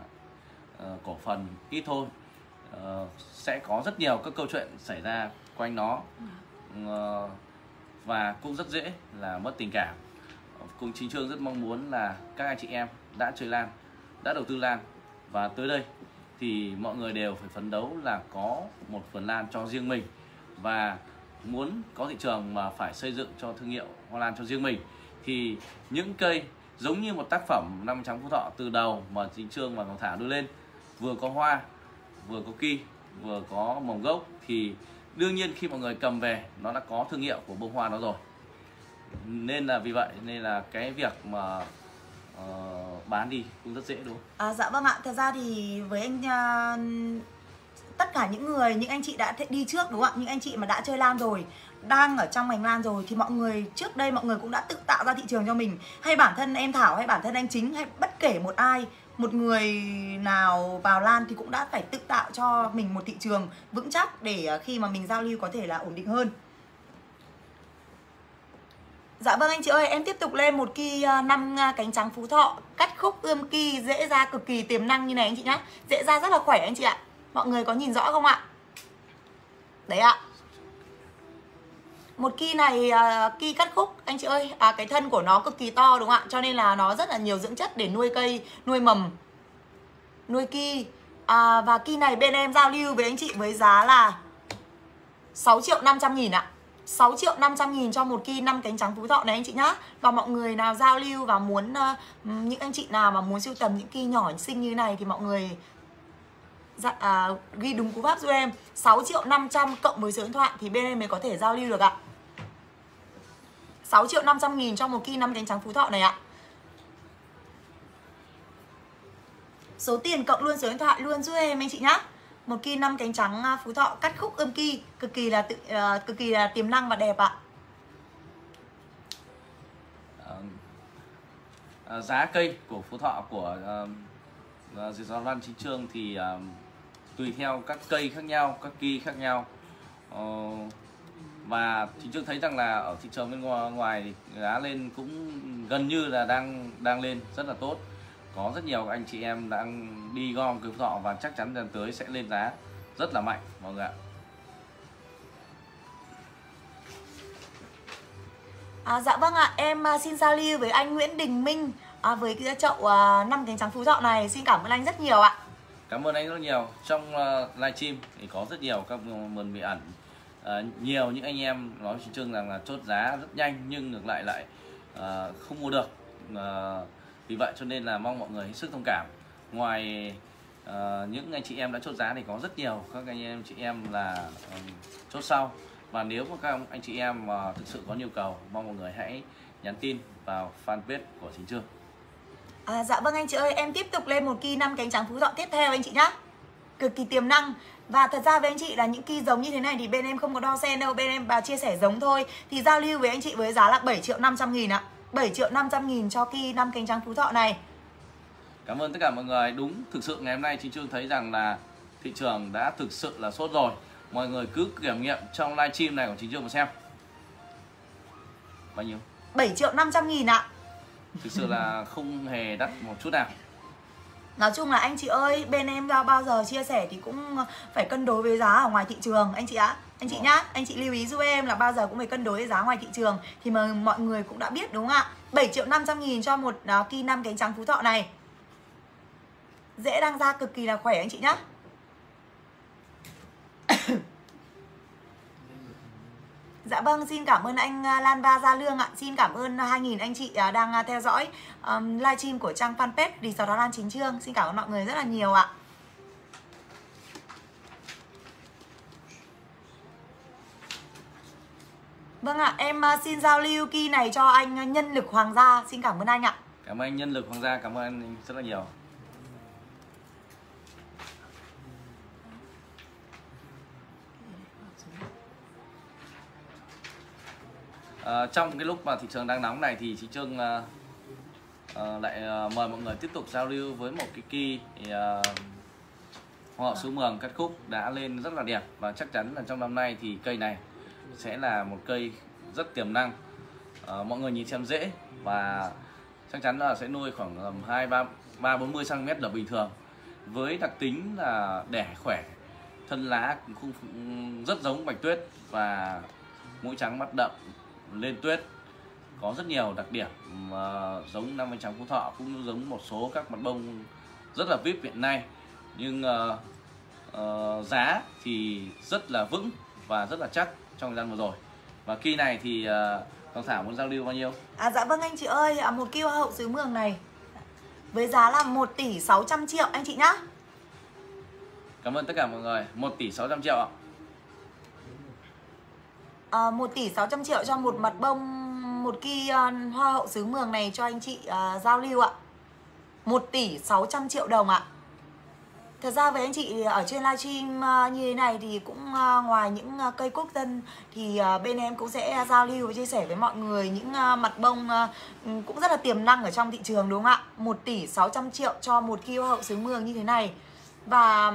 uh, cổ phần ít thôi uh, sẽ có rất nhiều các câu chuyện xảy ra quanh nó uh, ờ, và cũng rất dễ là mất tình cảm. Cùng chính trương rất mong muốn là các anh chị em đã chơi lan đã đầu tư lan. Và tới đây thì mọi người đều phải phấn đấu là có một vườn lan cho riêng mình. Và muốn có thị trường mà phải xây dựng cho thương hiệu hoa lan cho riêng mình thì những cây giống như một tác phẩm năm trắng phú thọ từ đầu mà chính trương và ngọc thảo đưa lên vừa có hoa vừa có kỳ vừa có mồng gốc thì đương nhiên khi mọi người cầm về nó đã có thương hiệu của bông hoa nó rồi. Nên là vì vậy nên là cái việc mà uh, bán đi cũng rất dễ đúng không? À, dạ vâng ạ, thật ra thì với anh uh, tất cả những người những anh chị đã đi trước đúng không ạ? Những anh chị mà đã chơi lan rồi đang ở trong ngành lan rồi thì mọi người trước đây mọi người cũng đã tự tạo ra thị trường cho mình. Hay bản thân em thảo hay bản thân anh chính hay bất kể một ai một người nào vào lan thì cũng đã phải tự tạo cho mình một thị trường vững chắc để à, khi mà mình giao lưu có thể là ổn định hơn. Dạ vâng anh chị ơi, em tiếp tục lên một kỳ à, năm à, cánh trắng phú thọ. Cắt khúc ươm kỳ dễ ra cực kỳ tiềm năng như này anh chị nhá. Dễ ra rất là khỏe anh chị ạ. Mọi người có nhìn rõ không ạ? Đấy ạ một kỳ này à, uh, kỳ cắt khúc anh chị ơi. À, cái thân của nó cực kỳ to đúng không ạ? Cho nên là nó rất là nhiều dưỡng chất để nuôi cây nuôi mầm nuôi kỳ à, và kỳ này bên em giao lưu với anh chị với giá là 6 triệu 500 nghìn ạ. 6 triệu 500 nghìn cho một kỳ năm cánh trắng phú thọ này anh chị nhá. Và mọi người nào giao lưu và muốn uh, Những anh chị nào mà muốn siêu tầm những kỳ nhỏ xinh như này Thì mọi người dạ, à, ghi đúng cú pháp giúp em. 6 triệu 500 cộng với số điện thoại thì bên em mới có thể giao lưu được ạ. 6 triệu 500 nghìn cho một kỳ năm cánh trắng phú thọ này ạ. Số tiền cộng luôn số điện thoại luôn giúp em anh chị nhá. Một kỳ năm cánh trắng à, phú thọ cắt khúc ươm kỳ cực kỳ là tự, uh, cực kỳ là tiềm năng và đẹp ạ. À, giá cây của phú thọ của uh, uh, Diệt Văn Chính Trương thì uh, tùy theo các cây khác nhau các kỳ khác nhau ờ, và thị trường thấy rằng là ở thị trường bên ngoài, giá lên cũng gần như là đang đang lên rất là tốt có rất nhiều anh chị em đang đi gom cứu thọ và chắc chắn dần tới sẽ lên giá rất là mạnh mọi người ạ À, dạ vâng ạ, em à, xin giao lưu với anh Nguyễn Đình Minh à, với cái chậu à, năm cánh trắng phú thọ này. Xin cảm ơn anh rất nhiều ạ. Cảm ơn anh rất nhiều. Trong ờ, uh, livestream thì có rất nhiều các mần bị ẩn. Uh, nhiều những anh em nói chủ trương rằng là chốt giá rất nhanh nhưng ngược lại lại uh, không mua được. Uh, vì vậy cho nên là mong mọi người hết sức thông cảm. Ngoài uh, những anh chị em đã chốt giá thì có rất nhiều các anh em chị em là um, chốt sau và nếu mà các anh chị em mà thực sự có nhu cầu mong mọi người hãy nhắn tin vào fanpage của chính trương À, dạ vâng anh chị ơi, em tiếp tục lên một kỳ năm cánh trắng phú thọ tiếp theo anh chị nhá. Cực kỳ tiềm năng. Và thật ra với anh chị là những kỳ giống như thế này thì bên em không có đo sen đâu Bên em bà chia sẻ giống thôi. Thì giao lưu với anh chị với giá là 7 triệu 500 nghìn ạ. 7 triệu 500 nghìn cho kỳ năm cánh trắng phú thọ này. Cảm ơn tất cả mọi người. Đúng, thực sự ngày hôm nay chính Trương thấy rằng là thị trường đã thực sự là sốt rồi. Mọi người cứ kiểm nghiệm trong livestream này của chính Trương mà xem. Bao nhiêu? 7 triệu 500 nghìn ạ thực sự là không hề đắt một chút nào Nói chung là anh chị ơi, bên em ra bao giờ chia sẻ thì cũng phải cân đối với giá ở ngoài thị trường anh chị ạ. Anh chị nhá, anh chị lưu ý giúp em là bao giờ cũng phải cân đối với giá ngoài thị trường thì mà mọi người cũng đã biết đúng không ạ? 7 triệu 500 nghìn cho một à, uh, kỳ năm cánh trắng phú thọ này. Dễ đang ra cực kỳ là khỏe anh chị nhá. Dạ vâng, xin cảm ơn anh à, Lan Ba Gia Lương ạ. Xin cảm ơn à, 2.000 anh chị à, đang theo dõi um, livestream của trang fanpage Đi Resort Đó Lan Chính Trương. Xin cảm ơn mọi người rất là nhiều ạ. Vâng ạ, em xin giao lưu kỳ này cho anh Nhân Lực Hoàng gia. Xin cảm ơn anh ạ. Cảm ơn anh Nhân Lực Hoàng gia, cảm ơn anh rất là nhiều. À, trong cái lúc mà thị trường đang nóng này thì chị Trương à, uh, lại uh, mời mọi người tiếp tục giao lưu với một cái kỳ uh, họ số mường cắt khúc đã lên rất là đẹp và chắc chắn là trong năm nay thì cây này sẽ là một cây rất tiềm năng. Uh, mọi người nhìn xem dễ và chắc chắn là sẽ nuôi khoảng hai ba ba bốn mươi cm là bình thường. Với đặc tính là đẻ khỏe thân lá cũng rất giống bạch tuyết và mũi trắng mắt đậm lên tuyết có rất nhiều đặc điểm mà giống năm trắng phú thọ cũng giống một số các mặt bông rất là vip hiện nay nhưng uh, uh, giá thì rất là vững và rất là chắc trong thời gian vừa rồi và kỳ này thì uh, Thảo muốn giao lưu bao nhiêu? À dạ vâng anh chị ơi, à, một kilo hậu sứ mường này với giá là 1 tỷ 600 triệu anh chị nhá. Cảm ơn tất cả mọi người, 1 tỷ 600 triệu ạ. Ờ, à, 1 tỷ 600 triệu cho một mặt bông một kỳ uh, ờ, hoa hậu sứ mường này cho anh chị uh, giao lưu ạ. 1 tỷ 600 triệu đồng ạ. Thật ra với anh chị ở trên livestream như thế này thì cũng ngoài những cây quốc dân thì bên em cũng sẽ giao lưu và chia sẻ với mọi người những mặt bông cũng rất là tiềm năng ở trong thị trường đúng không ạ? 1 tỷ 600 triệu cho một kilo hậu sứ mường như thế này và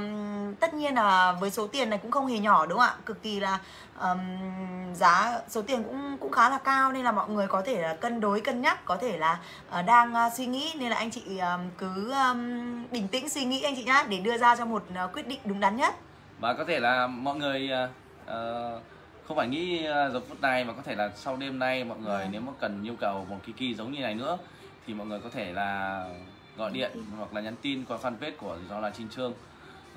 tất nhiên là với số tiền này cũng không hề nhỏ đúng không ạ cực kỳ là um, giá số tiền cũng cũng khá là cao nên là mọi người có thể là cân đối cân nhắc có thể là uh, đang uh, suy nghĩ nên là anh chị um, cứ um, bình tĩnh suy nghĩ anh chị nhá để đưa ra cho một uh, quyết định đúng đắn nhất và có thể là mọi người uh, không phải nghĩ giờ phút này mà có thể là sau đêm nay mọi người ừ. nếu mà cần nhu cầu một kiki giống như này nữa thì mọi người có thể là gọi điện hoặc là nhắn tin qua fanpage của do là Trinh Trương.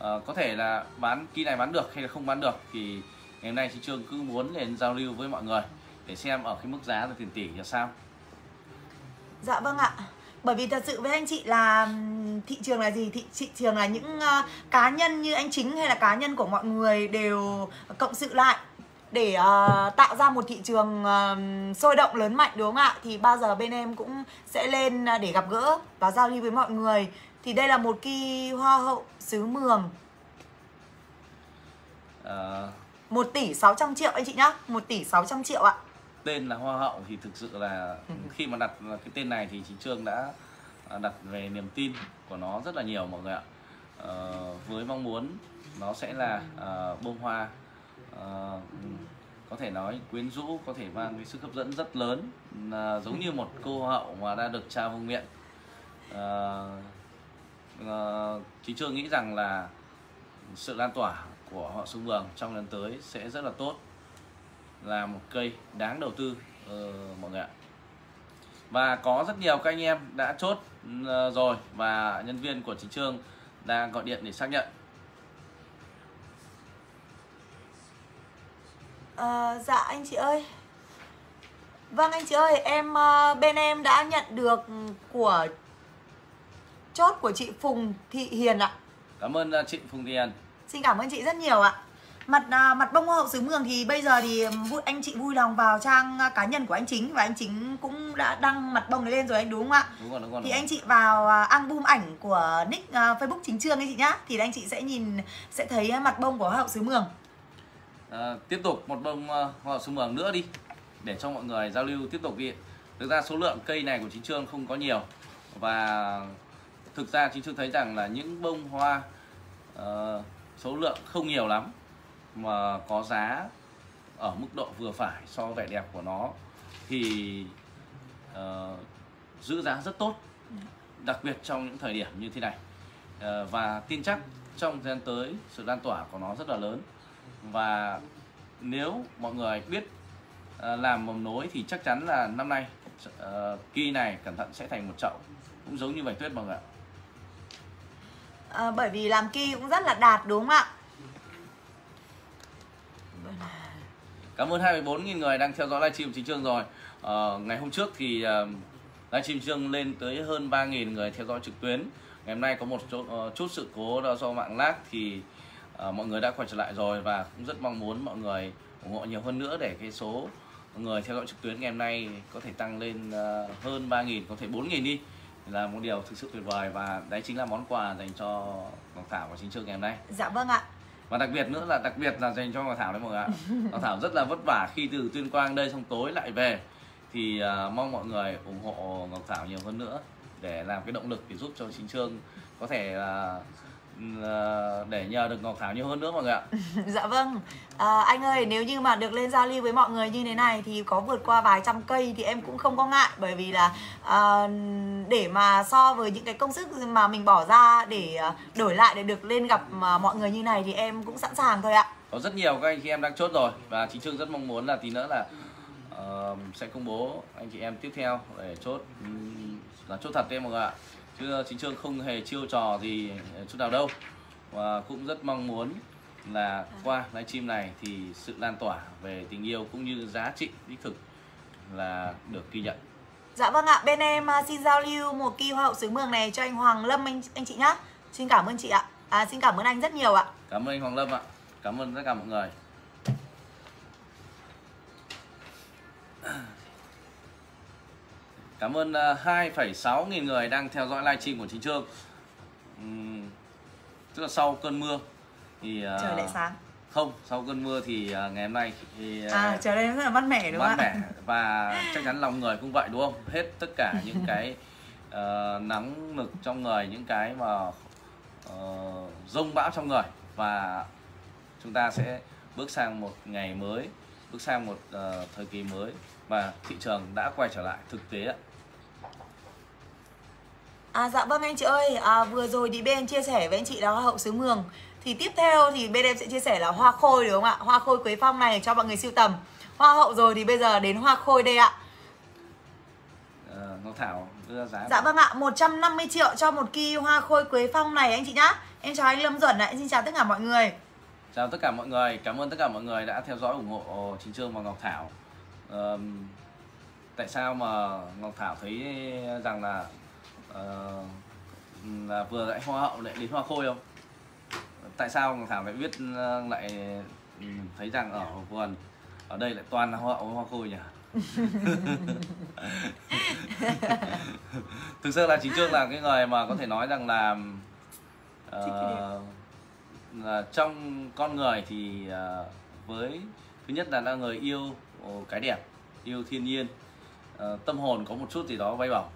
À, có thể là bán kỳ này bán được hay là không bán được thì ngày hôm nay Trinh Trương cứ muốn lên giao lưu với mọi người để xem ở cái mức giá là tiền tỷ là sao. Dạ vâng ạ. Bởi vì thật sự với anh chị là thị trường là gì? Thị, thị trường là những uh, cá nhân như anh chính hay là cá nhân của mọi người đều cộng sự lại để uh, tạo ra một thị trường uh, sôi động lớn mạnh đúng không ạ? Thì bao giờ bên em cũng sẽ lên uh, để gặp gỡ và giao lưu với mọi người. Thì đây là một kỳ hoa hậu xứ mường. Uh... 1 tỷ 600 triệu anh chị nhá 1 tỷ 600 triệu ạ. Tên là hoa hậu thì thực sự là ừ. khi mà đặt cái tên này thì chị Trương đã đặt về niềm tin của nó rất là nhiều mọi người ạ. Uh, với mong muốn nó sẽ là uh, bông hoa Ờ, ừ, có thể nói quyến rũ có thể mang cái sức hấp dẫn rất lớn uh, giống như một cô hậu mà đã được cha vương miện uh, uh, chính chưa nghĩ rằng là sự lan tỏa của họ xuống vườn trong lần tới sẽ rất là tốt là một cây đáng đầu tư uh, mọi người ạ. Và có rất nhiều các anh em đã chốt uh, rồi và nhân viên của chính Trương đang gọi điện để xác nhận. À, dạ anh chị ơi. Vâng anh chị ơi em ờ, bên em đã nhận được của chốt của chị Phùng Thị Hiền ạ. Cảm ơn ờ, chị Phùng Thị Hiền. Xin cảm ơn chị rất nhiều ạ. Mặt mặt bông hoa hậu xứ Mường thì bây giờ thì vui anh chị vui lòng vào trang cá nhân của anh chính và anh chính cũng đã đăng mặt bông đấy lên rồi anh đúng không ạ? Đúng rồi, đúng rồi. Thì anh chị vào album ảnh của nick uh, Facebook chính trương ấy chị nhá thì anh chị sẽ nhìn sẽ thấy mặt bông của hoa hậu xứ Mường à, tiếp tục một bông ờ, hoa sung mường nữa đi để cho mọi người giao lưu tiếp tục đi. Thực ra số lượng cây này của chính trương không có nhiều. Và thực ra chính trương thấy rằng là những bông hoa uh, số lượng không nhiều lắm mà có giá ở mức độ vừa phải so với vẻ đẹp của nó thì uh, giữ giá rất tốt đặc biệt trong những thời điểm như thế này. Uh, và tin chắc trong thời gian tới sự lan tỏa của nó rất là lớn và nếu mọi người biết uh, làm mầm nối thì chắc chắn là năm nay uh, kỳ này cẩn thận sẽ thành một chậu. Cũng giống như bạch tuyết mọi người ạ. À, bởi vì làm kỳ cũng rất là đạt đúng không ạ? Cảm ơn 24.000 người đang theo dõi livestream chính Trương rồi. Uh, Ngày hôm trước thì uh, livestream Trương lên tới hơn 3.000 người theo dõi trực tuyến. Ngày hôm nay có một chút, uh, chút sự cố do mạng lag thì à, mọi người đã quay trở lại rồi và cũng rất mong muốn mọi người ủng hộ nhiều hơn nữa để cái số người theo dõi trực tuyến ngày hôm nay có thể tăng lên uh, hơn 3.000 có thể 4.000 đi là một điều thực sự tuyệt vời và đấy chính là món quà dành cho Ngọc Thảo và chính trường ngày hôm nay. Dạ vâng ạ. Và đặc biệt nữa là đặc biệt là dành cho Ngọc Thảo đấy mọi người ạ. Ngọc Thảo rất là vất vả khi từ Tuyên Quang đây xong tối lại về thì uh, mong mọi người ủng hộ Ngọc Thảo nhiều hơn nữa để làm cái động lực để giúp cho chính trương có thể ờ, để nhờ được Ngọc Thảo nhiều hơn nữa mọi người ạ. dạ vâng. À, anh ơi nếu như mà được lên giao lưu với mọi người như thế này thì có vượt qua vài trăm cây thì em cũng không có ngại. Bởi vì là à, để mà so với những cái công sức mà mình bỏ ra để đổi lại để được lên gặp mọi người như này thì em cũng sẵn sàng thôi ạ. Có rất nhiều các anh chị em đang chốt rồi. Và chính trương rất mong muốn là tí nữa là ờ, sẽ công bố anh chị em tiếp theo để chốt. Là chốt thật đấy mọi người ạ. Chứ chính trương không hề chiêu trò gì chút nào đâu và cũng rất mong muốn là qua livestream này thì sự lan tỏa về tình yêu cũng như giá trị đích thực là được ghi nhận. Dạ vâng ạ, bên em à, xin giao lưu một kỳ hoa hậu xứ Mường này cho anh Hoàng Lâm anh anh chị nhá. Xin cảm ơn chị ạ. À, xin cảm ơn anh rất nhiều ạ. Cảm ơn anh Hoàng Lâm ạ. Cảm ơn tất cả mọi người. Cảm ơn ờ, 2,6 nghìn người đang theo dõi livestream của Chính Trương. Ừm, tức là sau cơn mưa thì ờ, Trời lại sáng. không, sau cơn mưa thì ờ, ngày hôm nay thì ờ, À, trời đây rất là mát mẻ đúng không mát mẻ và chắc chắn lòng người cũng vậy đúng không hết tất cả những cái ờ, nắng nực trong người những cái mà uh, rông bão trong người và chúng ta sẽ bước sang một ngày mới bước sang một ờ, thời kỳ mới và thị trường đã quay trở lại thực tế ạ. À dạ vâng anh chị ơi, à, vừa rồi thì bên chia sẻ với anh chị là hoa hậu xứ Mường. Thì tiếp theo thì bên em sẽ chia sẻ là hoa khôi đúng không ạ? Hoa khôi quế phong này cho mọi người siêu tầm. Hoa hậu rồi thì bây giờ đến hoa khôi đây ạ. Ờ, Ngọc Thảo đưa giá Dạ vâng ạ, 150 triệu cho một kỳ hoa khôi quế phong này anh chị nhá. Em chào anh Lâm Duẩn ạ, xin chào tất cả mọi người. Chào tất cả mọi người, cảm ơn tất cả mọi người đã theo dõi ủng hộ Chính Trương và Ngọc Thảo. Ờm, tại sao mà Ngọc Thảo thấy rằng là ờ, là vừa lại hoa hậu lại đến hoa khôi không? Tại sao Thảo lại biết ờ, lại ừ, thấy rằng ở vườn ở đây lại toàn là hoa hậu hoa khôi nhỉ? Thực sự là Chính Trương là cái người mà có thể nói rằng là ờ, là trong con người thì à, với thứ nhất là là người yêu cái đẹp yêu thiên nhiên ờ, tâm hồn có một chút gì đó bay bổng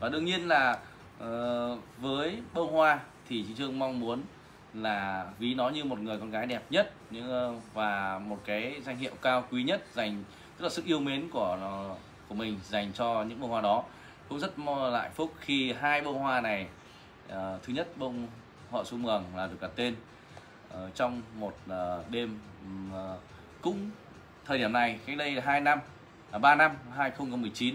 và đương nhiên là uh, với bông hoa thì chị Trương mong muốn là ví nó như một người con gái đẹp nhất nhưng ờ, và một cái danh hiệu cao quý nhất dành tức là sự yêu mến của của mình dành cho những bông hoa đó. Cũng rất mong lại phúc khi hai bông hoa này uh, thứ nhất bông họ su mường là được đặt tên uh, trong một uh, đêm uh, cũng thời điểm này cách đây là 2 năm à, 3 năm 2019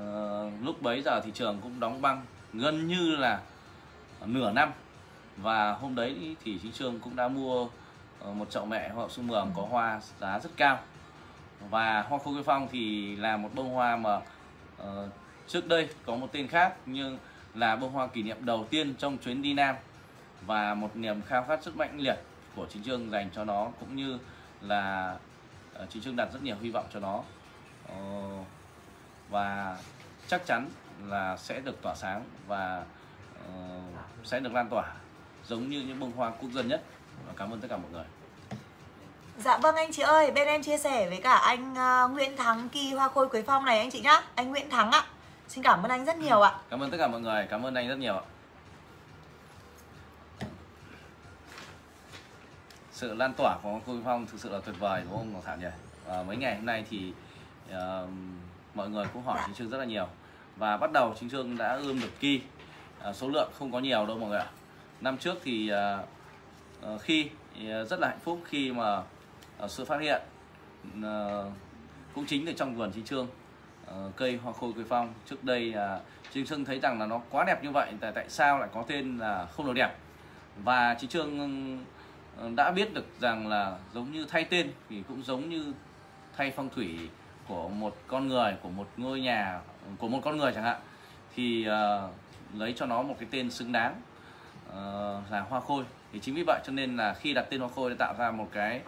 Ờ, lúc bấy giờ thị trường cũng đóng băng gần như là nửa năm. Và hôm đấy thì chính Trương cũng đã mua ờ, một chậu mẹ hoa su mường có hoa giá rất cao. Và hoa khô cây phong thì là một bông hoa mà uh, trước đây có một tên khác nhưng là bông hoa kỷ niệm đầu tiên trong chuyến đi Nam và một niềm khao khát rất mãnh liệt của chính trương dành cho nó cũng như là uh, chính trương đặt rất nhiều hy vọng cho nó. Uh, và chắc chắn là sẽ được tỏa sáng và ờ, sẽ được lan tỏa giống như những bông hoa quốc dân nhất. Và cảm ơn tất cả mọi người. Dạ vâng anh chị ơi, bên em chia sẻ với cả anh à, Nguyễn Thắng kỳ hoa khôi quế phong này anh chị nhá. Anh Nguyễn Thắng ạ. Xin cảm ơn anh rất nhiều ạ. Cảm ơn tất cả mọi người cảm ơn anh rất nhiều ạ. Sự lan tỏa của Hoa Khôi Phong thực sự là tuyệt vời đúng không Ngọc Thảo nhỉ? Và mấy ngày hôm nay thì ờ, mọi người cũng hỏi Dạ. chính trương rất là nhiều. Và bắt đầu chính trương đã ươm được kỳ Ờ, số lượng không có nhiều đâu mọi người ạ. Năm trước thì ờ, ờ, khi thì, rất là hạnh phúc khi mà ờ, sự phát hiện ờ, cũng chính là trong vườn chính trương ờ, cây hoa khôi quế phong. Trước đây là chính trương thấy rằng là nó quá đẹp như vậy tại tại sao lại có tên là không được đẹp? Và chính trương ờ, đã biết được rằng là giống như thay tên thì cũng giống như thay phong thủy của một con người của một ngôi nhà của một con người chẳng hạn thì uh, lấy cho nó một cái tên xứng đáng uh, là hoa khôi. Thì chính vì vậy cho nên là khi đặt tên hoa khôi đã tạo ra một cái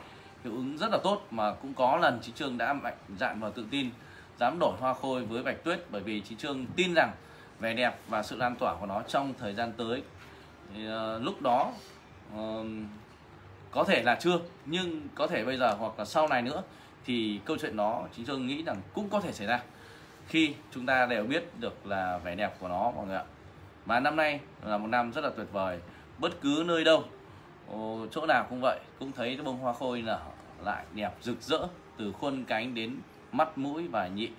hiệu ứng rất là tốt mà cũng có lần chị Trương đã mạnh dạn và tự tin dám đổi hoa khôi với bạch tuyết bởi vì chị Trương tin rằng vẻ đẹp và sự lan tỏa của nó trong thời gian tới thì, uh, lúc đó uh, có thể là chưa nhưng có thể bây giờ hoặc là sau này nữa thì câu chuyện đó chính tôi nghĩ rằng cũng có thể xảy ra. Khi chúng ta đều biết được là vẻ đẹp của nó mọi người ạ. Và năm nay là một năm rất là tuyệt vời. Bất cứ nơi đâu chỗ nào cũng vậy cũng thấy bông hoa khôi nở lại đẹp rực rỡ từ khuôn cánh đến mắt mũi và nhị.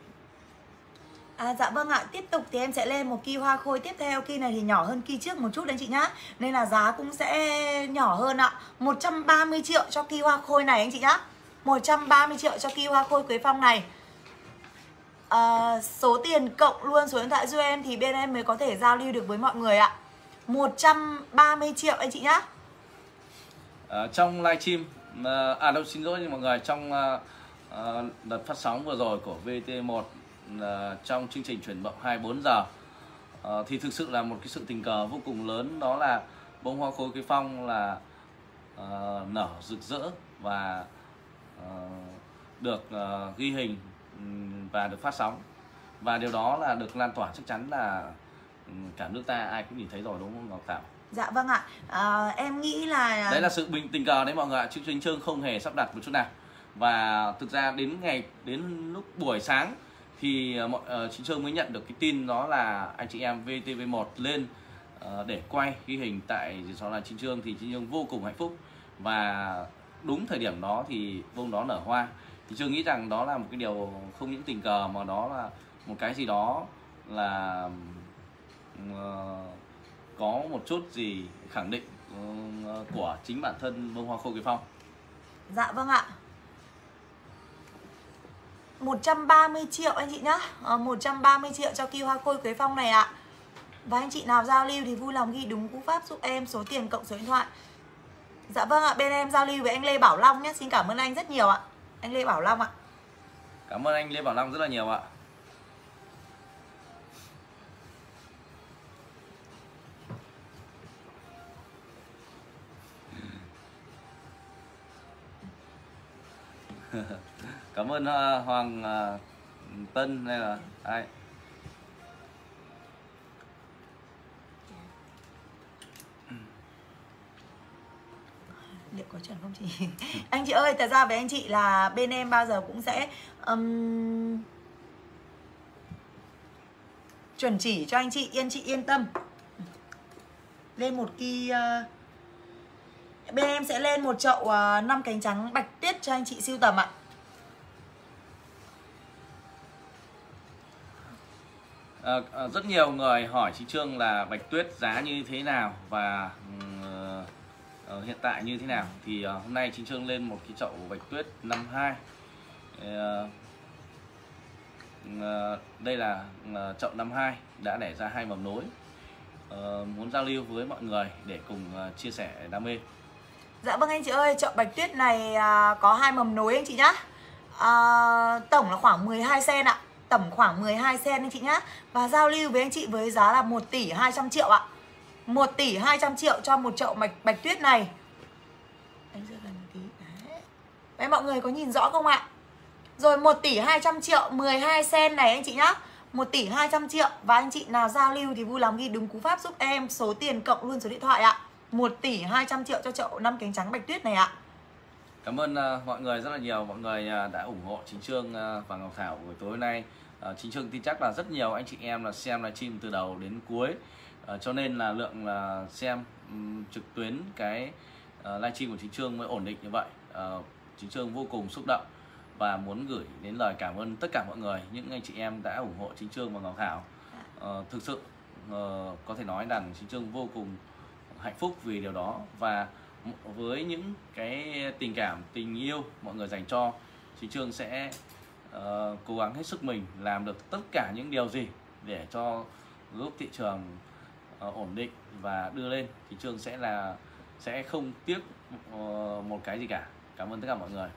À, dạ vâng ạ, tiếp tục thì em sẽ lên một kỳ hoa khôi tiếp theo. Kỳ này thì nhỏ hơn kỳ trước một chút đấy chị nhá. Nên là giá cũng sẽ nhỏ hơn ạ. 130 triệu cho kỳ hoa khôi này anh chị nhá. 130 triệu cho kỳ hoa khôi Quế Phong này. À, Số tiền cộng luôn số điện thoại giúp em Thì bên em mới có thể giao lưu được với mọi người ạ. 130 triệu anh chị nhá. À, Trong livestream À đâu xin lỗi mọi người Trong à, đợt phát sóng vừa rồi của VT1 à, trong chương trình chuyển động 24 giờ à, thì thực sự là một cái sự tình cờ vô cùng lớn đó là bông hoa khôi Quế phong là à, nở rực rỡ và uh, được uh, ghi hình và được phát sóng và điều đó là được lan tỏa chắc chắn là cả nước ta ai cũng nhìn thấy rồi đúng không Ngọc Thảo? Dạ vâng ạ. À, em nghĩ là đấy là sự bình tình cờ đấy mọi người ạ. Chương trình chương không hề sắp đặt một chút nào. Và thực ra đến ngày đến lúc buổi sáng thì uh, mọi uh, chị Trương mới nhận được cái tin đó là anh chị em VTV1 lên uh, để quay ghi hình tại sau là chị Trương thì chị Trương vô cùng hạnh phúc và đúng thời điểm đó thì bông đó nở hoa. Thì chưa nghĩ rằng đó là một cái điều không những tình cờ mà đó là một cái gì đó là uh, có một chút gì khẳng định uh, của chính bản thân bông hoa khô kỳ phong. Dạ vâng ạ. 130 triệu anh chị nhá. Ờ, à, 130 triệu cho kỳ hoa khôi quế phong này ạ. Và anh chị nào giao lưu thì vui lòng ghi đúng cú pháp giúp em số tiền cộng số điện thoại. Dạ vâng ạ, bên em giao lưu với anh Lê Bảo Long nhé. Xin cảm ơn anh rất nhiều ạ. Anh Lê Bảo Long ạ. Cảm ơn anh Lê Bảo Long rất là nhiều ạ. Cảm ơn uh, Hoàng uh, Tân hay là ai? Liệu có chuẩn không chị? Anh chị ơi thật ra với anh chị là bên em bao giờ cũng sẽ um, chuẩn chỉ cho anh chị yên chị yên tâm. Lên một kỳ uh, ờ, bên em sẽ lên một chậu ờ, uh, 5 cánh trắng bạch tuyết cho anh chị siêu tầm ạ. À, à, rất nhiều người hỏi chị Trương là bạch tuyết giá như thế nào và uh, Ờ, hiện tại như thế nào? Thì uh, hôm nay chính Trương lên một cái chậu bạch tuyết 52 uh, uh, đây là uh, chậu 52 đã đẻ ra hai mầm nối. Uh, muốn giao lưu với mọi người để cùng uh, chia sẻ đam mê. Dạ vâng anh chị ơi, chậu bạch tuyết này uh, có hai mầm nối anh chị nhá. À, Tổng là khoảng 12 sen ạ. Tổng khoảng 12 sen anh chị nhá. Và giao lưu với anh chị với giá là 1 tỷ 200 triệu ạ. 1 tỷ 200 triệu cho một chậu bạch, bạch tuyết này. Anh dựa gần tí. Đấy. Đấy mọi người có nhìn rõ không ạ? Rồi 1 tỷ 200 triệu 12 sen này anh chị nhá. 1 tỷ 200 triệu. Và anh chị nào giao lưu thì vui lòng ghi đúng cú pháp giúp em Số tiền cộng luôn số điện thoại ạ. 1 tỷ 200 triệu cho chậu năm cánh trắng bạch tuyết này ạ. Cảm ơn uh, mọi người rất là nhiều. Mọi người uh, đã ủng hộ Chính Trương uh, và Ngọc Thảo buổi tối nay. Uh, Chính Trương tin chắc là rất nhiều anh chị em là xem livestream từ đầu đến cuối à, Cho nên là lượng là xem um, trực tuyến cái uh, livestream của Chính Trương mới ổn định như vậy. Ờ, uh, Chính Trương vô cùng xúc động và muốn gửi đến lời cảm ơn tất cả mọi người những anh chị em đã ủng hộ Chính Trương và Ngọc Thảo uh, thực sự uh, có thể nói rằng Chính Trương vô cùng hạnh phúc vì điều đó và với những cái tình cảm tình yêu mọi người dành cho chính Trương sẽ uh, cố gắng hết sức mình làm được tất cả những điều gì để cho giúp thị trường uh, Ờ, ổn định và đưa lên thì Trương sẽ là sẽ không tiếc ờ, một cái gì cả cảm ơn tất cả mọi người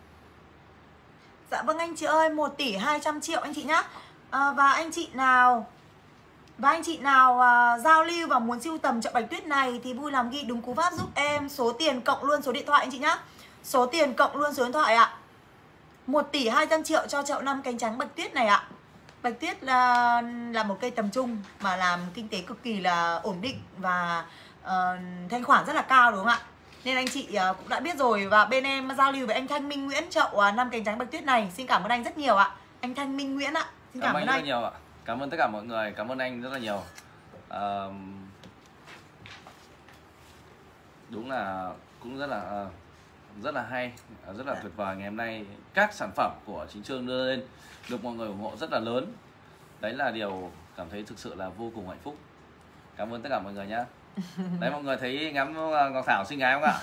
Dạ vâng anh chị ơi 1 tỷ 200 triệu anh chị nhá à, Và anh chị nào và anh chị nào uh, giao lưu và muốn siêu tầm chợ bạch tuyết này thì vui lòng ghi đúng cú pháp giúp em số tiền cộng luôn số điện thoại anh chị nhá. Số tiền cộng luôn số điện thoại ạ. 1 tỷ 200 triệu cho chậu năm cánh trắng bạch tuyết này ạ. Bạch tuyết là là một cây tầm trung mà làm kinh tế cực kỳ là ổn định và uh, thanh khoản rất là cao đúng không ạ? Nên anh chị uh, cũng đã biết rồi và bên em giao lưu với anh Thanh Minh Nguyễn chậu uh, năm cánh trắng bạch tuyết này. Xin cảm ơn anh rất nhiều ạ. Anh Thanh Minh Nguyễn ạ. Xin cảm, cảm ơn anh. nhiều ạ. cảm ơn tất cả mọi người cảm ơn anh rất là nhiều uh, đúng là cũng rất là uh, rất là hay rất là tuyệt vời ngày hôm nay các sản phẩm của chính trương đưa lên được mọi người ủng hộ rất là lớn. Đấy là điều cảm thấy thực sự là vô cùng hạnh phúc. Cảm ơn tất cả mọi người nhé đấy mọi người thấy ngắm ngọc thảo xinh gái không ạ?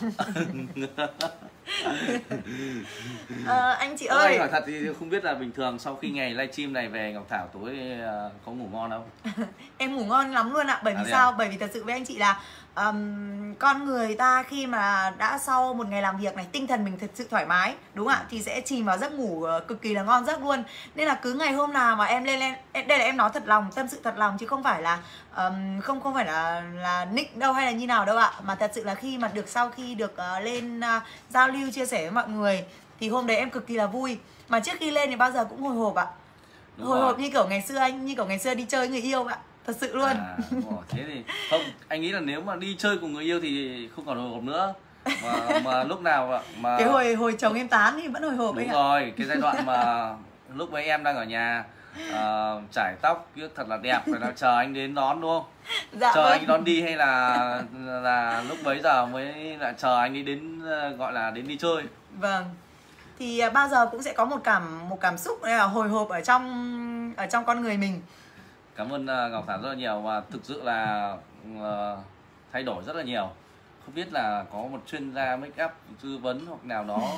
À, anh chị ơi. hỏi thật thì không biết là bình thường sau khi ngày livestream này về ngọc thảo tối uh, có ngủ ngon không? Em ngủ ngon lắm luôn ạ bởi vì à, sao? À? bởi vì thật sự với anh chị là um, con người ta khi mà đã sau một ngày làm việc này tinh thần mình thật sự thoải mái đúng không ạ? Thì sẽ chìm vào giấc ngủ ờ, cực kỳ là ngon giấc luôn. Nên là cứ ngày hôm nào mà em lên lên đây là em nói thật lòng tâm sự thật lòng chứ không phải là um, không không phải là là nick đâu hay là như nào đâu ạ. Mà thật sự là khi mà được sau khi được uh, lên uh, giao lưu chia sẻ với mọi người thì hôm đấy em cực kỳ là vui. Mà trước khi lên thì bao giờ cũng hồi hộp ạ. Đúng hồi rồi. hộp như kiểu ngày xưa anh như kiểu ngày xưa đi chơi người yêu ạ thật sự luôn. À, thế thì không anh nghĩ là nếu mà đi chơi cùng người yêu thì không còn hồi hộp nữa. Mà mà lúc nào mà cái hồi hồi chồng em tán thì vẫn hồi hộp đúng rồi cái giai đoạn mà lúc mấy em đang ở nhà uh, trải tóc thật là đẹp phải là chờ anh đến đón đúng không? Dạ chờ vâng. anh đón đi hay là là lúc bấy giờ mới lại chờ anh ấy đến uh, gọi là đến đi chơi? Vâng. Thì uh, bao giờ cũng sẽ có một cảm một cảm xúc là hồi hộp ở trong ở trong con người mình cảm ơn uh, ngọc thảo rất là nhiều và thực sự là uh, thay đổi rất là nhiều không biết là có một chuyên gia make up tư vấn hoặc nào đó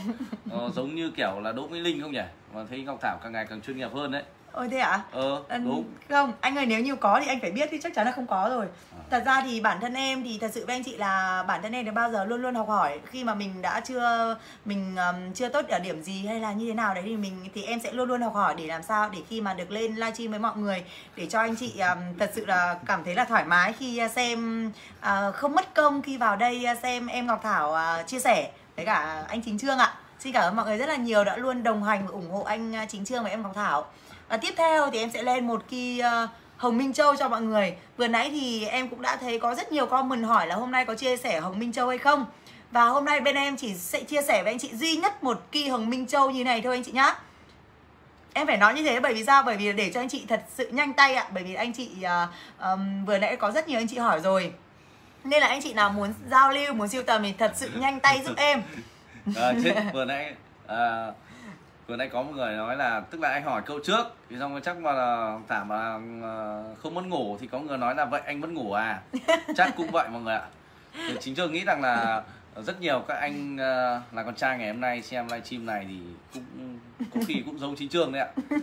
uh, giống như kiểu là đỗ mỹ linh không nhỉ mà thấy ngọc thảo càng ngày càng chuyên nghiệp hơn đấy ôi thế ạ à? ờ đúng không anh ơi nếu như có thì anh phải biết thì chắc chắn là không có rồi thật ra thì bản thân em thì thật sự với anh chị là bản thân em thì bao giờ luôn luôn học hỏi. Khi mà mình đã chưa mình um, chưa tốt ở điểm gì hay là như thế nào đấy thì mình thì em sẽ luôn luôn học hỏi để làm sao để khi mà được lên livestream với mọi người để cho anh chị um, thật sự là cảm thấy là thoải mái khi à, xem uh, không mất công khi vào đây à, xem em Ngọc Thảo uh, chia sẻ với cả anh Chính Trương ạ. Xin cảm ơn mọi người rất là nhiều đã luôn đồng hành và ủng hộ anh Chính Trương và em Ngọc Thảo. Và tiếp theo thì em sẽ lên một kỳ uh, Hồng Minh Châu cho mọi người. Vừa nãy thì em cũng đã thấy có rất nhiều comment hỏi là hôm nay có chia sẻ Hồng Minh Châu hay không. Và hôm nay bên em chỉ sẽ chia sẻ với anh chị duy nhất một kỳ Hồng Minh Châu như này thôi anh chị nhá. Em phải nói như thế bởi vì sao? Bởi vì để cho anh chị thật sự nhanh tay ạ. Bởi vì anh chị uh, um, vừa nãy có rất nhiều anh chị hỏi rồi. Nên là anh chị nào muốn giao lưu, muốn siêu tầm thì thật sự nhanh tay giúp em. À, chết, vừa nãy uh, vừa nãy có một người nói là tức là anh hỏi câu trước thì xong chắc mà là thả mà ờ, không mất ngủ thì có người nói là vậy anh mất ngủ à? Chắc cũng vậy mọi người ạ. Thì chính trường nghĩ rằng là rất nhiều các anh ờ, là con trai ngày hôm nay xem livestream này thì cũng có khi cũng giống chính trường đấy ạ.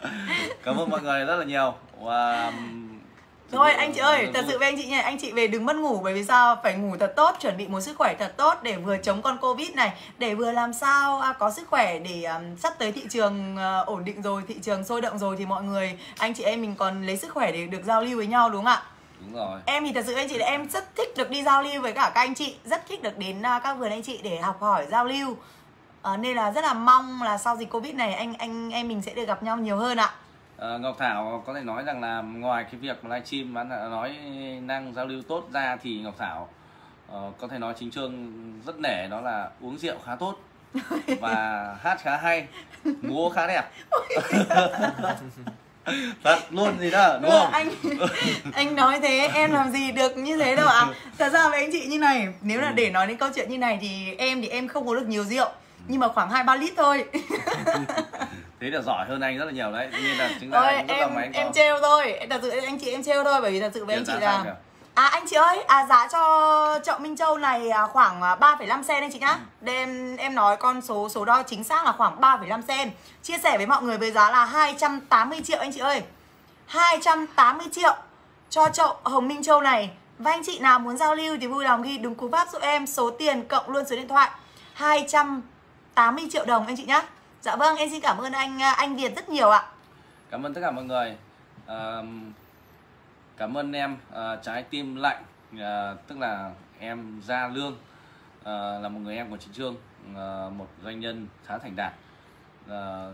Cảm ơn mọi người rất là nhiều. Và Thôi anh chị ơi, thật sự với anh chị nha, anh chị về đừng mất ngủ bởi vì sao? Phải ngủ thật tốt, chuẩn bị một sức khỏe thật tốt để vừa chống con Covid này, để vừa làm sao à, có sức khỏe để um, sắp tới thị trường uh, ổn định rồi, thị trường sôi động rồi thì mọi người, anh chị em mình còn lấy sức khỏe để được giao lưu với nhau đúng không ạ? Đúng rồi. Em thì thật sự anh chị là em rất thích được đi giao lưu với cả các anh chị, rất thích được đến uh, các vườn anh chị để học hỏi giao lưu. Uh, nên là rất là mong là sau dịch Covid này anh anh em mình sẽ được gặp nhau nhiều hơn ạ. Ờ, Ngọc Thảo có thể nói rằng là ngoài cái việc livestream bán nói năng giao lưu tốt ra thì Ngọc Thảo uh, có thể nói chính trương rất nể đó là uống rượu khá tốt và hát khá hay múa khá đẹp. Thật luôn gì đó đúng không? Anh anh nói thế em làm gì được như thế đâu ạ? À? thật ra với anh chị như này nếu là để nói đến câu chuyện như này thì em thì em không có được nhiều rượu nhưng mà khoảng hai ba lít thôi thế là giỏi hơn anh rất là nhiều đấy nên là chính là Ôi, em anh em trêu thôi thật sự anh chị em trêu thôi bởi vì thật sự với anh chị là À anh chị ơi, à giá cho chậu Minh Châu này à, khoảng 3,5 à, sen anh chị nhá. Đây em em nói con số số đo chính xác là khoảng 3,5 sen. Chia sẻ với mọi người với giá là 280 triệu anh chị ơi. 280 triệu cho chậu Hồng Minh Châu này. Và anh chị nào muốn giao lưu thì vui lòng ghi đúng cú pháp giúp em số tiền cộng luôn số điện thoại 280 triệu đồng anh chị nhá. Dạ vâng, em xin cảm ơn anh anh Việt rất nhiều ạ. Cảm ơn tất cả mọi người. À, cảm ơn em à, trái tim lạnh, à, tức là em Gia Lương à, là một người em của chị Trương, à, một doanh nhân khá thành đạt. À,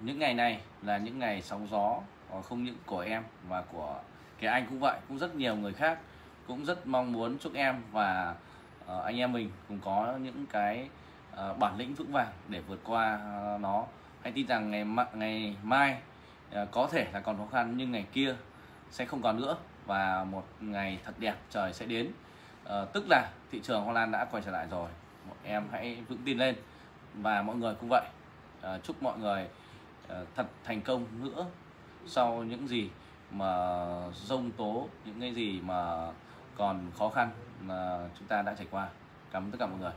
những ngày này là những ngày sóng gió à, không những của em và của cái anh cũng vậy, cũng rất nhiều người khác cũng rất mong muốn chúc em và à, anh em mình cùng có những cái uh, bản lĩnh vững vàng để vượt qua uh, nó. Hãy tin rằng ngày ngày mai uh, có thể là còn khó khăn nhưng ngày kia sẽ không còn nữa và một ngày thật đẹp trời sẽ đến. Uh, tức là thị trường Hoa Lan đã quay trở lại rồi. Mọi em hãy vững tin lên. Và mọi người cũng vậy. Uh, chúc mọi người uh, thật thành công nữa sau những gì mà rông tố những cái gì mà còn khó khăn mà chúng ta đã trải qua. Cảm ơn tất cả mọi người.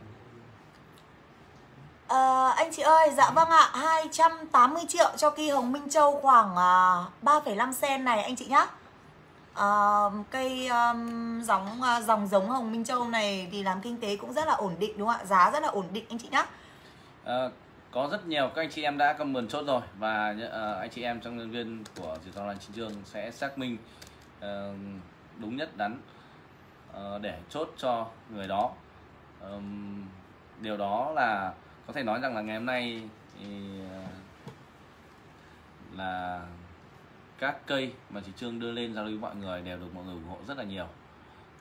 À, anh chị ơi, dạ vâng ạ, 280 triệu cho cây Hồng Minh Châu khoảng ờ, uh, 3,5 sen này anh chị nhá. Uh, cây um, dòng uh, dòng giống Hồng Minh Châu này thì làm kinh tế cũng rất là ổn định đúng không ạ? Giá rất là ổn định anh chị nhá. À, có rất nhiều các anh chị em đã comment chốt rồi và uh, anh chị em trong nhân viên của dự Toàn Chính Trường sẽ xác minh uh, đúng nhất đắn uh, để chốt cho người đó. Um, điều đó là có thể nói rằng là ngày hôm nay thì là các cây mà chị Trương đưa lên giao lưu mọi người đều được mọi người ủng hộ rất là nhiều.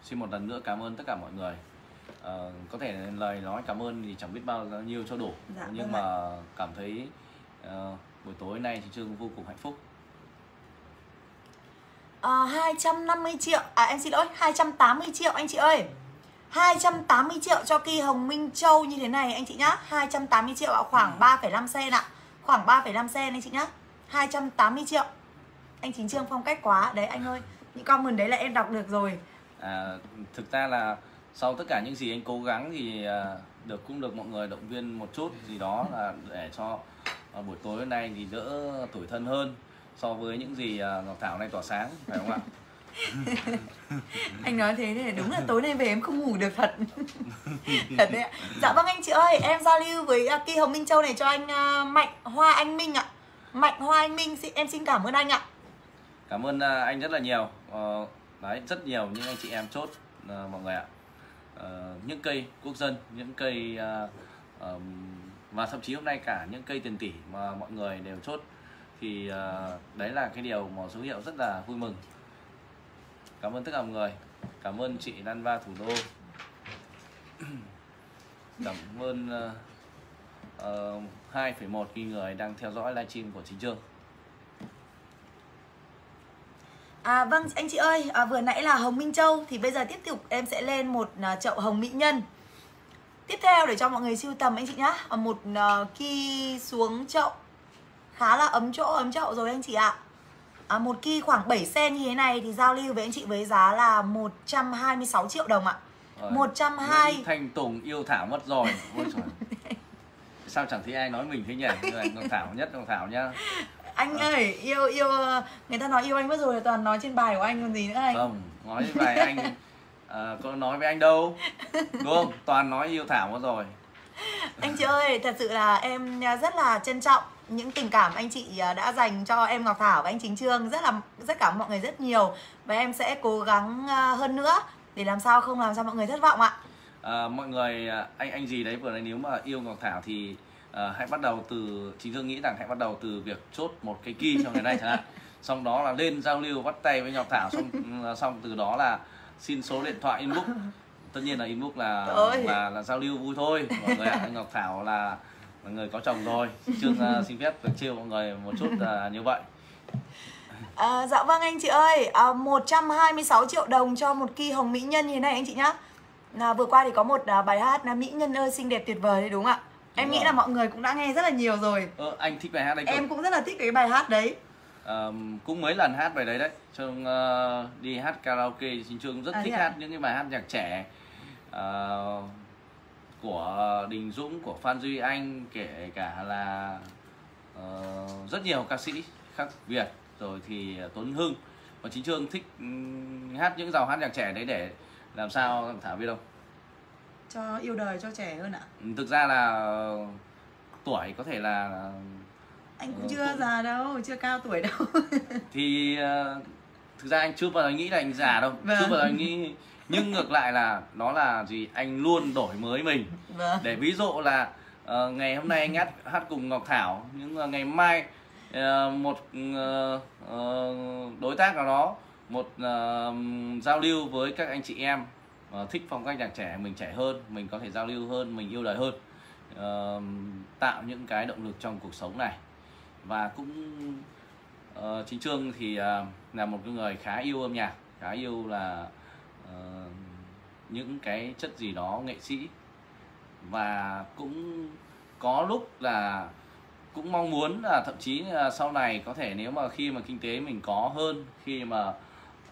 Xin một lần nữa cảm ơn tất cả mọi người. À, có thể lời nói cảm ơn thì chẳng biết bao nhiêu cho đủ. Dạ, nhưng vâng mà ạ. cảm thấy uh, buổi tối nay chị Trương vô cùng hạnh phúc. À, 250 triệu à em xin lỗi 280 triệu anh chị ơi 280 triệu cho kỳ Hồng Minh Châu như thế này anh chị nhá. 280 triệu ạ khoảng 3,5 sen ạ. Khoảng 3,5 sen anh chị nhá. 280 triệu. Anh Chính Trương phong cách quá. Đấy anh ơi Những comment đấy là em đọc được rồi. À, Thực ra là sau tất cả những gì anh cố gắng thì à, được cũng được mọi người động viên một chút gì đó là để cho à, buổi tối hôm nay thì đỡ tuổi thân hơn so với những gì à, Ngọc Thảo này tỏa sáng phải không ạ? anh nói thế thì đúng là tối nay về em không ngủ được thật. Thật đấy ạ. Dạ vâng anh chị ơi em giao lưu với uh, kỳ hồng minh châu này cho anh uh, mạnh hoa anh minh ạ. Mạnh hoa anh minh em xin cảm ơn anh ạ. Cảm ơn uh, anh rất là nhiều. Uh, đấy rất nhiều những anh chị em chốt uh, mọi người ạ. Uh, những cây quốc dân những cây uh, um, và thậm chí hôm nay cả những cây tiền tỷ mà mọi người đều chốt. Thì uh, đấy là cái điều mà số hiệu rất là vui mừng cảm ơn tất cả mọi người. Cảm ơn chị Lan Va thủ đô. Cảm ơn uh, uh, 2,1 nghìn người đang theo dõi livestream của chính trường À vâng anh chị ơi, à, vừa nãy là Hồng Minh Châu thì bây giờ tiếp tục em sẽ lên một uh, chậu hồng mỹ nhân. Tiếp theo để cho mọi người siêu tầm anh chị nhá. Ờ, một uh, ki xuống chậu. Khá là ấm chỗ ấm chậu rồi anh chị ạ. à, một ki khoảng 7 sen như thế này thì giao lưu với anh chị với giá là 126 triệu đồng ạ. Rồi. 120 Thanh Tùng yêu Thảo mất rồi. Ôi trời. Sao chẳng thấy ai nói mình thế nhỉ? Ngọc Thảo nhất Ngọc Thảo nhá. Anh à. ơi, yêu yêu người ta nói yêu anh mất rồi toàn nói trên bài của anh còn gì nữa anh. Không, nói trên bài anh à, có nói với anh đâu. Đúng không? Toàn nói yêu Thảo mất rồi. Anh chị ơi, thật sự là em rất là trân trọng những tình cảm anh chị à, đã dành cho em Ngọc Thảo và anh Chính Trương rất là rất cảm ơn mọi người rất nhiều và em sẽ cố gắng à, hơn nữa để làm sao không làm cho mọi người thất vọng ạ. À, mọi người à, anh anh gì đấy vừa nãy nếu mà yêu Ngọc Thảo thì uh, hãy bắt đầu từ Chính Trương nghĩ rằng hãy bắt đầu từ việc chốt một cái key trong ngày nay chẳng hạn. Xong đó là lên giao lưu bắt tay với Ngọc Thảo xong xong từ đó là xin số điện thoại inbox tất nhiên là inbox là là, là giao lưu vui thôi mọi người ạ Ngọc Thảo là mọi người có chồng rồi. Chương uh, xin phép được chiêu mọi người một chút uh, như vậy. À, dạ vâng anh chị ơi. À, 126 triệu đồng cho một kỳ hồng mỹ nhân như thế này anh chị nhá. À, Vừa qua thì có một à, bài hát là Mỹ nhân ơi xinh đẹp tuyệt vời đấy đúng không ạ? Em đúng nghĩ rồi. là mọi người cũng đã nghe rất là nhiều rồi. Ờ, Anh thích bài hát đấy Em cũng rất là thích cái bài hát đấy. À, Cũng mấy lần hát bài đấy đấy. Trương uh, đi hát karaoke Xin Trương rất à, thích hát những cái bài hát nhạc trẻ. Uh, của Đình Dũng của Phan Duy Anh kể cả là uh, rất nhiều ca sĩ khác Việt rồi thì Tuấn Hưng và chính Trương thích hát những dòng hát nhạc trẻ đấy để làm sao Thảo biết không? Cho yêu đời cho trẻ hơn ạ. Thực ra là tuổi có thể là anh cũng uh, chưa cũng... già đâu, chưa cao tuổi đâu. thì uh, thực ra anh chưa bao giờ nghĩ là anh già đâu, vâng. chưa bao giờ nghĩ nhưng ngược lại là nó là gì? Anh luôn đổi mới mình. Vâng. để ví dụ là uh, ngày hôm nay anh hát hát cùng Ngọc Thảo nhưng uh, ngày mai uh, một uh, uh, đối tác nào đó một uh, giao lưu với các anh chị em uh, thích phong cách nhạc trẻ mình trẻ hơn mình có thể giao lưu hơn mình yêu đời hơn uh, tạo những cái động lực trong cuộc sống này. Và cũng uh, chính trương thì uh, là một người khá yêu âm nhạc khá yêu là uh, những cái chất gì đó nghệ sĩ và cũng có lúc là cũng mong muốn là thậm chí là sau này có thể nếu mà khi mà kinh tế mình có hơn khi mà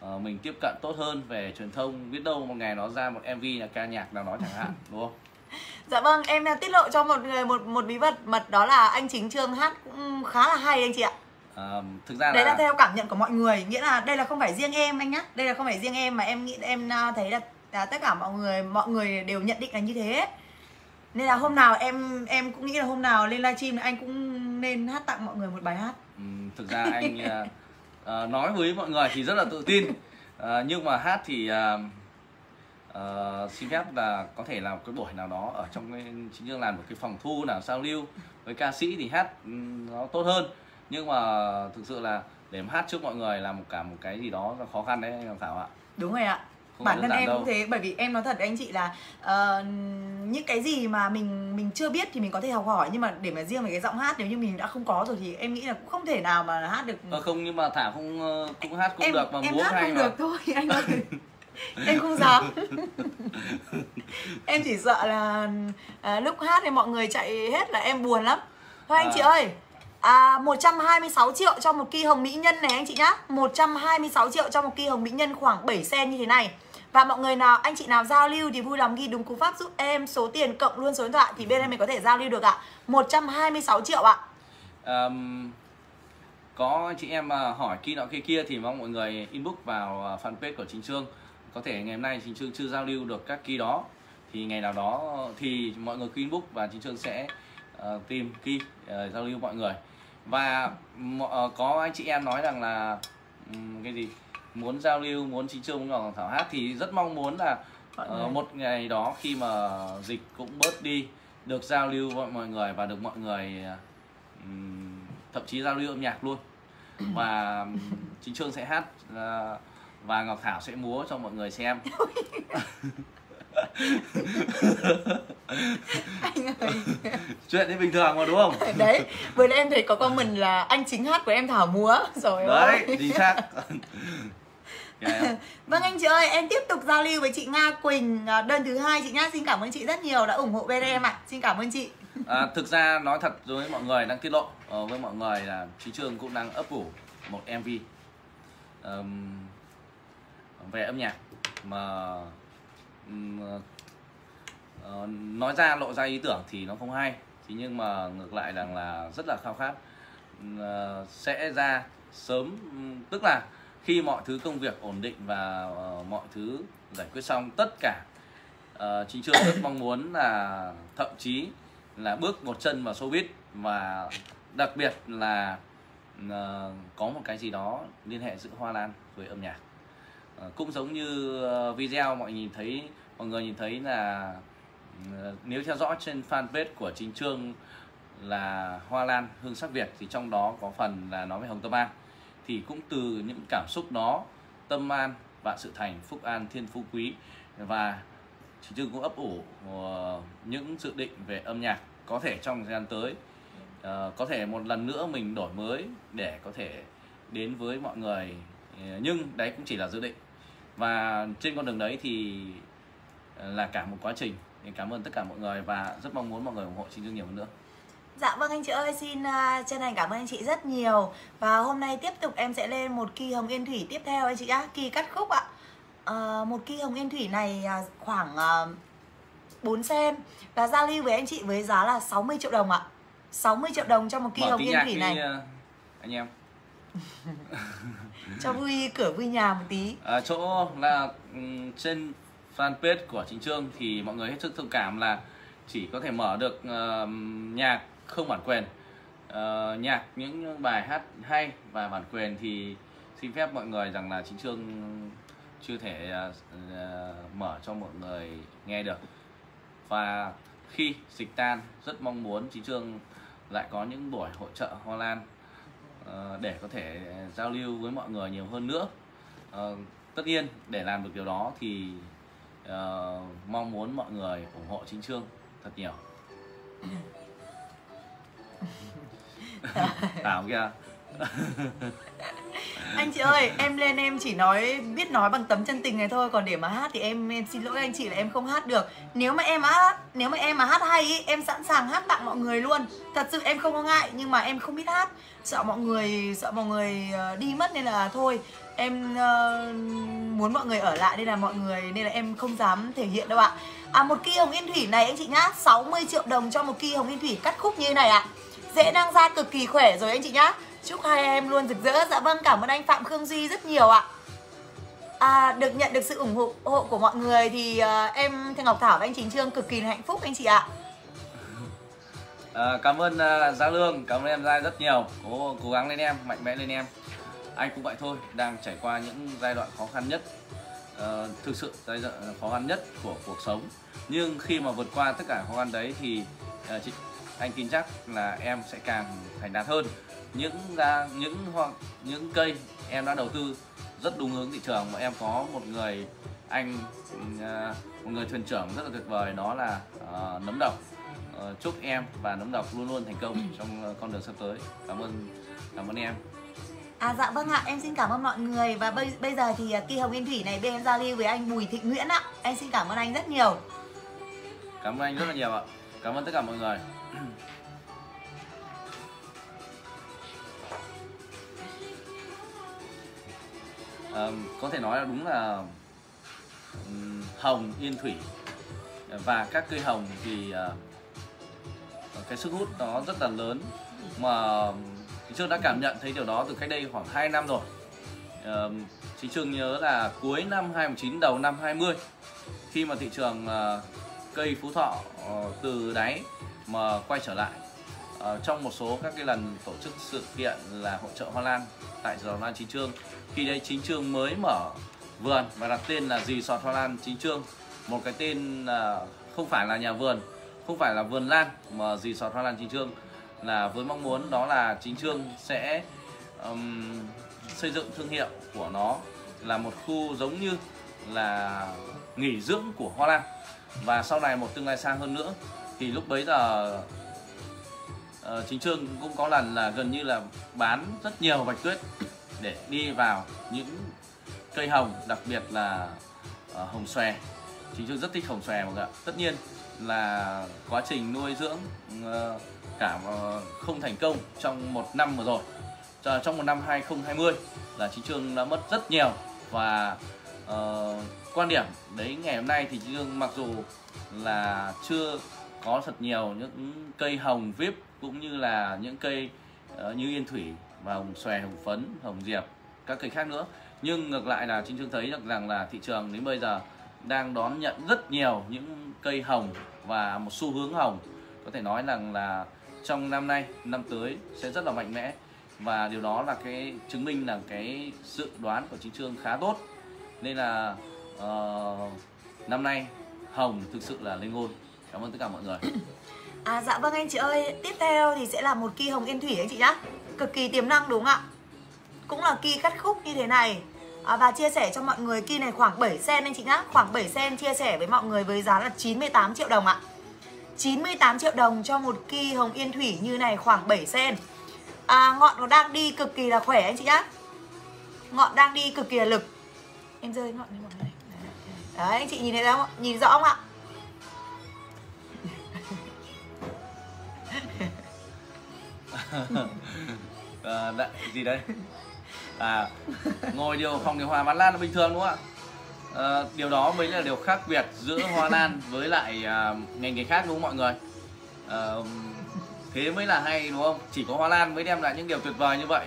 uh, mình tiếp cận tốt hơn về truyền thông biết đâu một ngày nó ra một mv là ca nhạc nào đó chẳng hạn đúng không Dạ vâng, em tiết lộ cho một người một một bí mật mật đó là anh chính Trương hát cũng khá là hay anh chị ạ. À, thực ra đấy là... là theo cảm nhận của mọi người, nghĩa là đây là không phải riêng em anh nhá, đây là không phải riêng em mà em nghĩ em thấy là, là tất cả mọi người mọi người đều nhận định là như thế. Nên là hôm nào em em cũng nghĩ là hôm nào lên livestream anh cũng nên hát tặng mọi người một bài hát. Ừ, thực ra anh uh, nói với mọi người thì rất là tự tin, uh, nhưng mà hát thì uh, uh, xin phép là có thể làm cái buổi nào đó ở trong cái chính dương làm một cái phòng thu nào giao lưu với ca sĩ thì hát nó tốt hơn nhưng mà thực sự là để hát trước mọi người là một cả một cái gì đó khó khăn đấy anh Thảo ạ đúng rồi ạ không bản thân em đâu. cũng thế bởi vì em nói thật với anh chị là uh, những cái gì mà mình mình chưa biết thì mình có thể học hỏi nhưng mà để mà riêng về cái giọng hát nếu như mình đã không có rồi thì em nghĩ là cũng không thể nào mà hát được ờ, không nhưng mà thảo không cũng hát cũng em, được mà em múa hát hay không mà. được thôi anh ơi em không dám em chỉ sợ là à, lúc hát thì mọi người chạy hết là em buồn lắm thôi anh à. chị ơi À, 126 triệu cho một kỳ hồng mỹ nhân này anh chị nhá. 126 triệu cho một kỳ hồng mỹ nhân khoảng 7 sen như thế này. Và mọi người nào, anh chị nào giao lưu thì vui lòng ghi đúng cú pháp giúp em số tiền cộng luôn số điện thoại Thì bên em mình có thể giao lưu được ạ. 126 triệu ạ. Um, Có chị em à, hỏi kia nọ kia kia thì mong mọi người inbox vào à, fanpage của Chính Trương. Có thể ngày hôm nay chính trương chưa giao lưu được các ký đó. Thì ngày nào đó thì mọi người cứ inbox và chính trương sẽ uh, tìm key uh, giao lưu mọi người và uh, có anh chị em nói rằng là cái gì muốn giao lưu muốn chính trương muốn thảo hát thì rất mong muốn là uh, một ngày đó khi mà dịch cũng bớt đi được giao lưu với mọi người và được mọi người um, thậm chí giao lưu âm nhạc luôn. Và chính trương sẽ hát uh, và Ngọc Thảo sẽ múa cho mọi người xem anh ơi. Chuyện đấy bình thường mà đúng không? Đấy vừa nãy em thấy có comment là anh chính hát của em thảo múa. Rồi đấy chính xác. Vâng anh chị ơi em tiếp tục giao lưu với chị nga quỳnh à, đơn thứ hai. Chị nhá xin cảm ơn chị rất nhiều đã ủng hộ bên em ạ. À. xin cảm ơn chị. À, thực ra nói thật với mọi người đang tiết lộ ờ, với mọi người là trí trường cũng đang ấp ủ một mv um, về âm nhạc mà uh, nói ra lộ ra ý tưởng thì nó không hay. Thế nhưng mà ngược lại rằng là rất là khao khát. Uh, sẽ ra sớm tức là khi mọi thứ công việc ổn định và uh, mọi thứ giải quyết xong tất cả uh, chính trường rất mong muốn là thậm chí là bước một chân vào showbiz và đặc biệt là uh, có một cái gì đó liên hệ giữa hoa lan với âm nhạc. Ờ, cũng giống như ờ, video mọi nhìn thấy, mọi người nhìn thấy là ừ, nếu theo dõi trên fanpage của chính trương là Hoa Lan, Hương sắc Việt thì trong đó có phần là nói về Hồng Tâm An. Thì cũng từ những cảm xúc đó, Tâm An, Vạn Sự Thành, Phúc An, Thiên Phú Quý và chính trương cũng ấp ủ ờ, những dự định về âm nhạc có thể trong thời gian tới. Có thể một lần nữa mình đổi mới để có thể đến với mọi người. Nhưng đấy cũng chỉ là dự định và trên con đường đấy thì ờ, là cả một quá trình. Thì cảm ơn tất cả mọi người và rất mong muốn mọi người ủng hộ Trinh Dương nhiều hơn nữa. Dạ vâng anh chị ơi, xin uh, chân thành cảm ơn anh chị rất nhiều. Và hôm nay tiếp tục em sẽ lên một kỳ Hồng Yên Thủy tiếp theo anh chị nhá Kỳ cắt khúc ạ. Uh, Một kỳ Hồng Yên Thủy này uh, khoảng uh, 4 sen Và giao lưu với anh chị với giá là 60 triệu đồng ạ. 60 triệu đồng cho một kỳ Hồng Yên Thủy này. uh, Anh em cho vui cửa vui nhà một tí. À, chỗ là ừ, trên fanpage của chính trương thì mọi người hết sức thông cảm là chỉ có thể mở được uh, nhạc không bản quyền. Uh, nhạc những bài hát hay và bản quyền thì xin phép mọi người rằng là chính trương chưa thể uh, mở cho mọi người nghe được. Và khi dịch tan rất mong muốn chính trương lại có những buổi hỗ trợ Hoa Lan để có thể giao lưu với mọi người nhiều hơn nữa. Ờ, tất nhiên để làm được điều đó thì ờ, mong muốn mọi người ủng hộ chính trương thật nhiều. Thảo kia anh chị ơi em lên em chỉ nói biết nói bằng tấm chân tình này thôi còn để mà hát thì em em xin lỗi anh chị là em không hát được. Nếu mà em hát nếu mà em mà hát hay ý, em sẵn sàng hát tặng mọi người luôn. Thật sự em không có ngại nhưng mà em không biết hát. Sợ mọi người sợ mọi người ờ, đi mất nên là thôi. Em uh, muốn mọi người ở lại nên là mọi người nên là em không dám thể hiện đâu ạ. À một kỳ hồng yên thủy này anh chị nhá 60 triệu đồng cho một kỳ hồng yên thủy cắt khúc như này ạ. À. dễ năng ra cực kỳ khỏe rồi anh chị nhá chúc hai em luôn rực rỡ. Dạ vâng cảm ơn anh phạm khương duy rất nhiều ạ. À, được nhận được sự ủng hộ, hộ của mọi người thì uh, em Thanh Ngọc Thảo và anh Chính Trương cực kỳ hạnh phúc anh chị ạ. À, cảm ơn ờ, uh, Gia Lương cảm ơn em Gia rất nhiều. Cố cố gắng lên em mạnh mẽ lên em. Anh cũng vậy thôi đang trải qua những giai đoạn khó khăn nhất. Uh, thực sự giai đoạn khó khăn nhất của cuộc sống. Nhưng khi mà vượt qua tất cả khó khăn đấy thì uh, chị, anh tin chắc là em sẽ càng thành đạt hơn những ra những hoặc những cây em đã đầu tư rất đúng hướng thị trường mà em có một người anh uh, một người thuyền trưởng rất là tuyệt vời đó là uh, nấm độc uh, chúc em và nấm độc luôn luôn thành công trong con đường sắp tới cảm ơn cảm ơn em À dạ vâng ạ, em xin cảm ơn mọi người và bây bây giờ thì Kỳ Hồng Yên Thủy này bên em giao lưu với anh Bùi Thị Nguyễn ạ. Em xin cảm ơn anh rất nhiều. Cảm ơn anh rất là nhiều ạ. Cảm ơn tất cả mọi người. À, có thể nói là đúng là um, hồng yên thủy. Và các cây hồng thì uh, cái sức hút nó rất là lớn. Mà chị Trương đã cảm nhận thấy điều đó từ cách đây khoảng 2 năm rồi. Uh, chị Trương nhớ là cuối năm 2019 đầu năm 20 khi mà thị trường uh, cây phú thọ uh, từ đáy mà quay trở lại uh, trong một số các cái lần tổ chức sự kiện là hội trợ Hoa Lan tại Giò Lan Chính Trương. Khi đấy Chính Trương mới mở vườn và đặt tên là dì sọt Hoa Lan Chính Trương. Một cái tên uh, không phải là nhà vườn không phải là vườn lan mà dì sọt Hoa Lan Chính Trương. Là với mong muốn đó là Chính Trương sẽ um, xây dựng thương hiệu của nó là một khu giống như là nghỉ dưỡng của Hoa Lan. Và sau này một tương lai xa hơn nữa thì lúc bấy giờ uh, Chính Trương cũng có lần là gần như là bán rất nhiều bạch tuyết để đi vào những cây hồng đặc biệt là uh, hồng xòe. Chính Trương rất thích hồng xòe mọi người ạ. Tất nhiên là quá trình nuôi dưỡng uh, cả không thành công trong một năm vừa rồi. Trong một năm 2020 là Chính Trương đã mất rất nhiều và uh, quan điểm đấy ngày hôm nay thì Chính Trương mặc dù là chưa có thật nhiều những cây hồng vip cũng như là những cây uh, như yên thủy và hồng xòe hồng phấn hồng diệp các cây khác nữa. Nhưng ngược lại là Chính chúng thấy được rằng là thị trường đến bây giờ đang đón nhận rất nhiều những cây hồng và một xu hướng hồng. Có thể nói rằng là trong năm nay năm tới sẽ rất là mạnh mẽ. Và điều đó là cái chứng minh là cái dự đoán của chính trương khá tốt. Nên là uh, năm nay hồng thực sự là lên ngôi cảm ơn tất cả mọi người. à dạ vâng anh chị ơi. Tiếp theo thì sẽ là một kỳ hồng yên thủy anh chị nhá. Cực kỳ tiềm năng đúng không ạ? Cũng là kỳ cắt khúc như thế này. À, và chia sẻ cho mọi người kỳ này khoảng 7 sen anh chị nhá. Khoảng 7 sen chia sẻ với mọi người với giá là 98 triệu đồng ạ. 98 triệu đồng cho một kỳ hồng yên thủy như này khoảng 7 sen à, Ngọn nó đang đi cực kỳ là khỏe anh chị nhá. Ngọn đang đi cực kỳ là lực. Em rơi ngọn lên mọi người Đấy anh chị nhìn thấy không Nhìn rõ không ạ? à, đạ, gì đấy? À ngồi điều phòng điều hòa bán lan là bình thường đúng không ạ? À, điều đó mới là điều khác biệt giữa hoa lan với lại à, ngành nghề khác đúng không mọi người? À, thế mới là hay đúng không? Chỉ có hoa lan mới đem lại những điều tuyệt vời như vậy.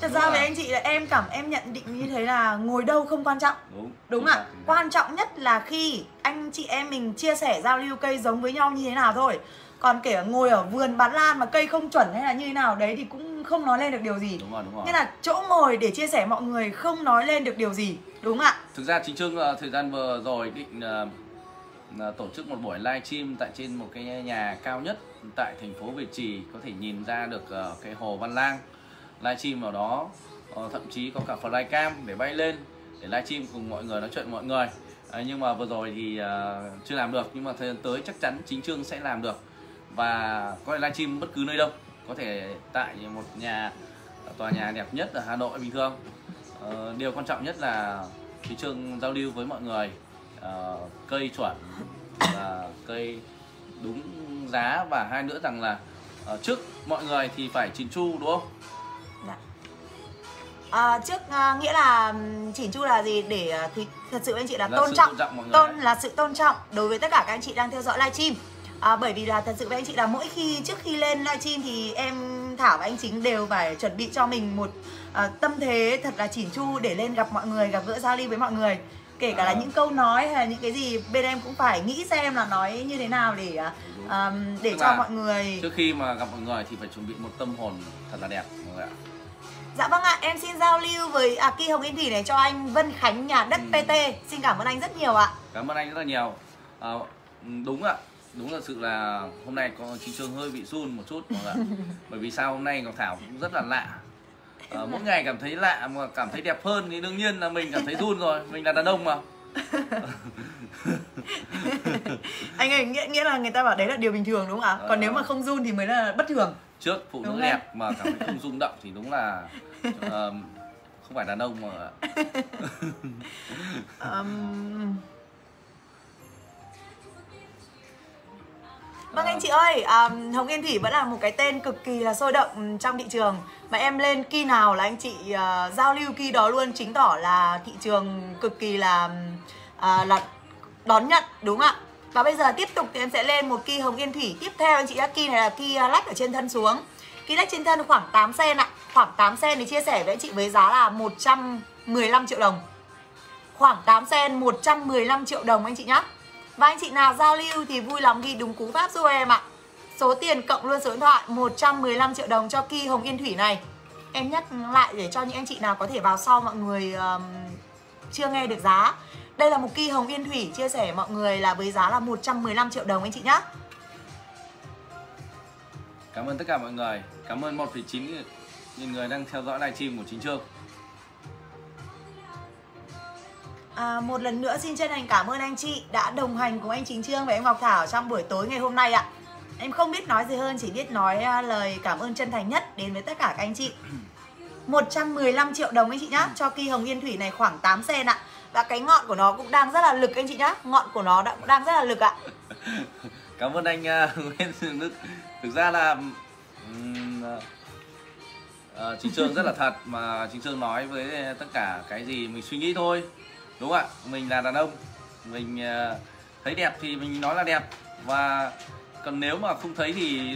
Thật ra với anh chị là em cảm em nhận định như thế là ngồi đâu không quan trọng. Đúng đúng ạ. à? quan trọng nhất là khi anh chị em mình chia sẻ giao lưu cây giống với nhau như thế nào thôi còn kể ngồi ở vườn bán lan mà cây không chuẩn hay là như thế nào đấy thì cũng không nói lên được điều gì. Đúng rồi đúng rồi. Nên là chỗ ngồi để chia sẻ mọi người không nói lên được điều gì đúng ạ? Thực ra chính trương uh, thời gian vừa rồi định uh, uh, tổ chức một buổi live stream tại trên một cái nhà cao nhất tại thành phố Việt Trì có thể nhìn ra được uh, cái hồ Văn Lang. Live stream vào đó uh, thậm chí có cả flycam để bay lên để live stream cùng mọi người nói chuyện mọi người. Nhưng mà vừa rồi thì uh, chưa làm được nhưng mà thời gian tới chắc chắn chính trương sẽ làm được và có thể livestream bất cứ nơi đâu. Có thể tại một nhà tòa nhà đẹp nhất ở Hà Nội bình thường. Ờ, điều quan trọng nhất là thị trường giao lưu với mọi người. Ờ, cây chuẩn và cây đúng giá. Và hai nữa rằng là ờ, trước mọi người thì phải chỉnh chu đúng không? Dạ. À, trước à, nghĩa là ừm, chỉn chu là gì? Để à, thì thật sự anh chị là, Là tôn trọng. tôn là sự tôn trọng đối với tất cả các anh chị đang theo dõi livestream à, bởi vì là thật sự với anh chị là mỗi khi trước khi lên livestream thì em Thảo và anh Chính đều phải chuẩn bị cho mình một à, tâm thế thật là chỉn chu để lên gặp mọi người gặp gỡ giao lưu với mọi người. Kể cả là À. những câu nói hay là những cái gì bên em cũng phải nghĩ xem là nói như thế nào để à, à, để Tức cho là mọi người trước khi mà gặp mọi người thì phải chuẩn bị một tâm hồn thật là đẹp mọi người ạ. Dạ vâng ạ, em xin giao lưu với à, Kỳ Hồng Yên Thủy này cho anh Vân Khánh nhà đất Ừ. PT Xin cảm ơn anh rất nhiều ạ. Cảm ơn anh rất là nhiều. Ờ, đúng ạ đúng là sự là hôm nay có chị Trương hơi bị run một chút mọi người ạ bởi vì sao hôm nay Ngọc Thảo cũng rất là lạ Ờ, mỗi ngày cảm thấy lạ mà cảm thấy đẹp hơn thì đương nhiên là mình cảm thấy run rồi mình là đàn ông mà Anh ơi, nghĩa, nghĩa là người ta bảo đấy là điều bình thường đúng không ạ? Ờ. Còn nếu mà không run thì mới là bất thường trước phụ nữ đẹp mà cảm thấy không rung động thì đúng là ờ, không phải đàn ông mà Ừm. Vâng anh chị ơi, um, Hồng Yên Thủy vẫn là một cái tên cực kỳ là sôi động trong thị trường. Mà em lên kỳ nào là anh chị uh, giao lưu kỳ đó luôn Chứng tỏ là thị trường cực kỳ là uh, là đón nhận đúng không ạ? Và bây giờ tiếp tục thì em sẽ lên một kỳ Hồng Yên Thủy. Tiếp theo anh chị nhé, kỳ này là kỳ à, ờ, lách ở trên thân xuống. Kỳ lách trên thân khoảng 8 sen ạ. Khoảng 8 sen thì chia sẻ với anh chị với giá là 115 triệu đồng. Khoảng 8 sen 115 triệu đồng anh chị nhé và anh chị nào giao lưu thì vui lòng ghi đúng cú pháp giúp em ạ. Số tiền cộng luôn số điện thoại 115 triệu đồng cho Ki Hồng Yên Thủy này. Em nhắc lại để cho những anh chị nào có thể vào sau mọi người um, chưa nghe được giá. Đây là một Ki Hồng Yên Thủy chia sẻ mọi người là với giá là 115 triệu đồng anh chị nhé cảm ơn tất cả mọi người. Cảm ơn 1,9 nghìn người đang theo dõi livestream của chính Trương. À, một lần nữa xin chân thành cảm ơn anh chị đã đồng hành cùng anh Chính Trương và em Ngọc Thảo trong buổi tối ngày hôm nay ạ. Em không biết nói gì hơn, chỉ biết nói à, lời cảm ơn chân thành nhất đến với tất cả các anh chị. 115 triệu đồng anh chị nhá, cho Kỳ Hồng Yên Thủy này khoảng 8 sen ạ. Và cái ngọn của nó cũng đang rất là lực anh chị nhá, ngọn của nó đã, cũng đang rất là lực ạ. cảm ơn anh uh, Nguyễn Đức thực ra là um, uh, Chính Trương rất là thật mà chính Trương nói với tất cả cái gì mình suy nghĩ thôi đúng không ạ? Mình là đàn ông. Mình ờ, thấy đẹp thì mình nói là đẹp. Và còn nếu mà không thấy thì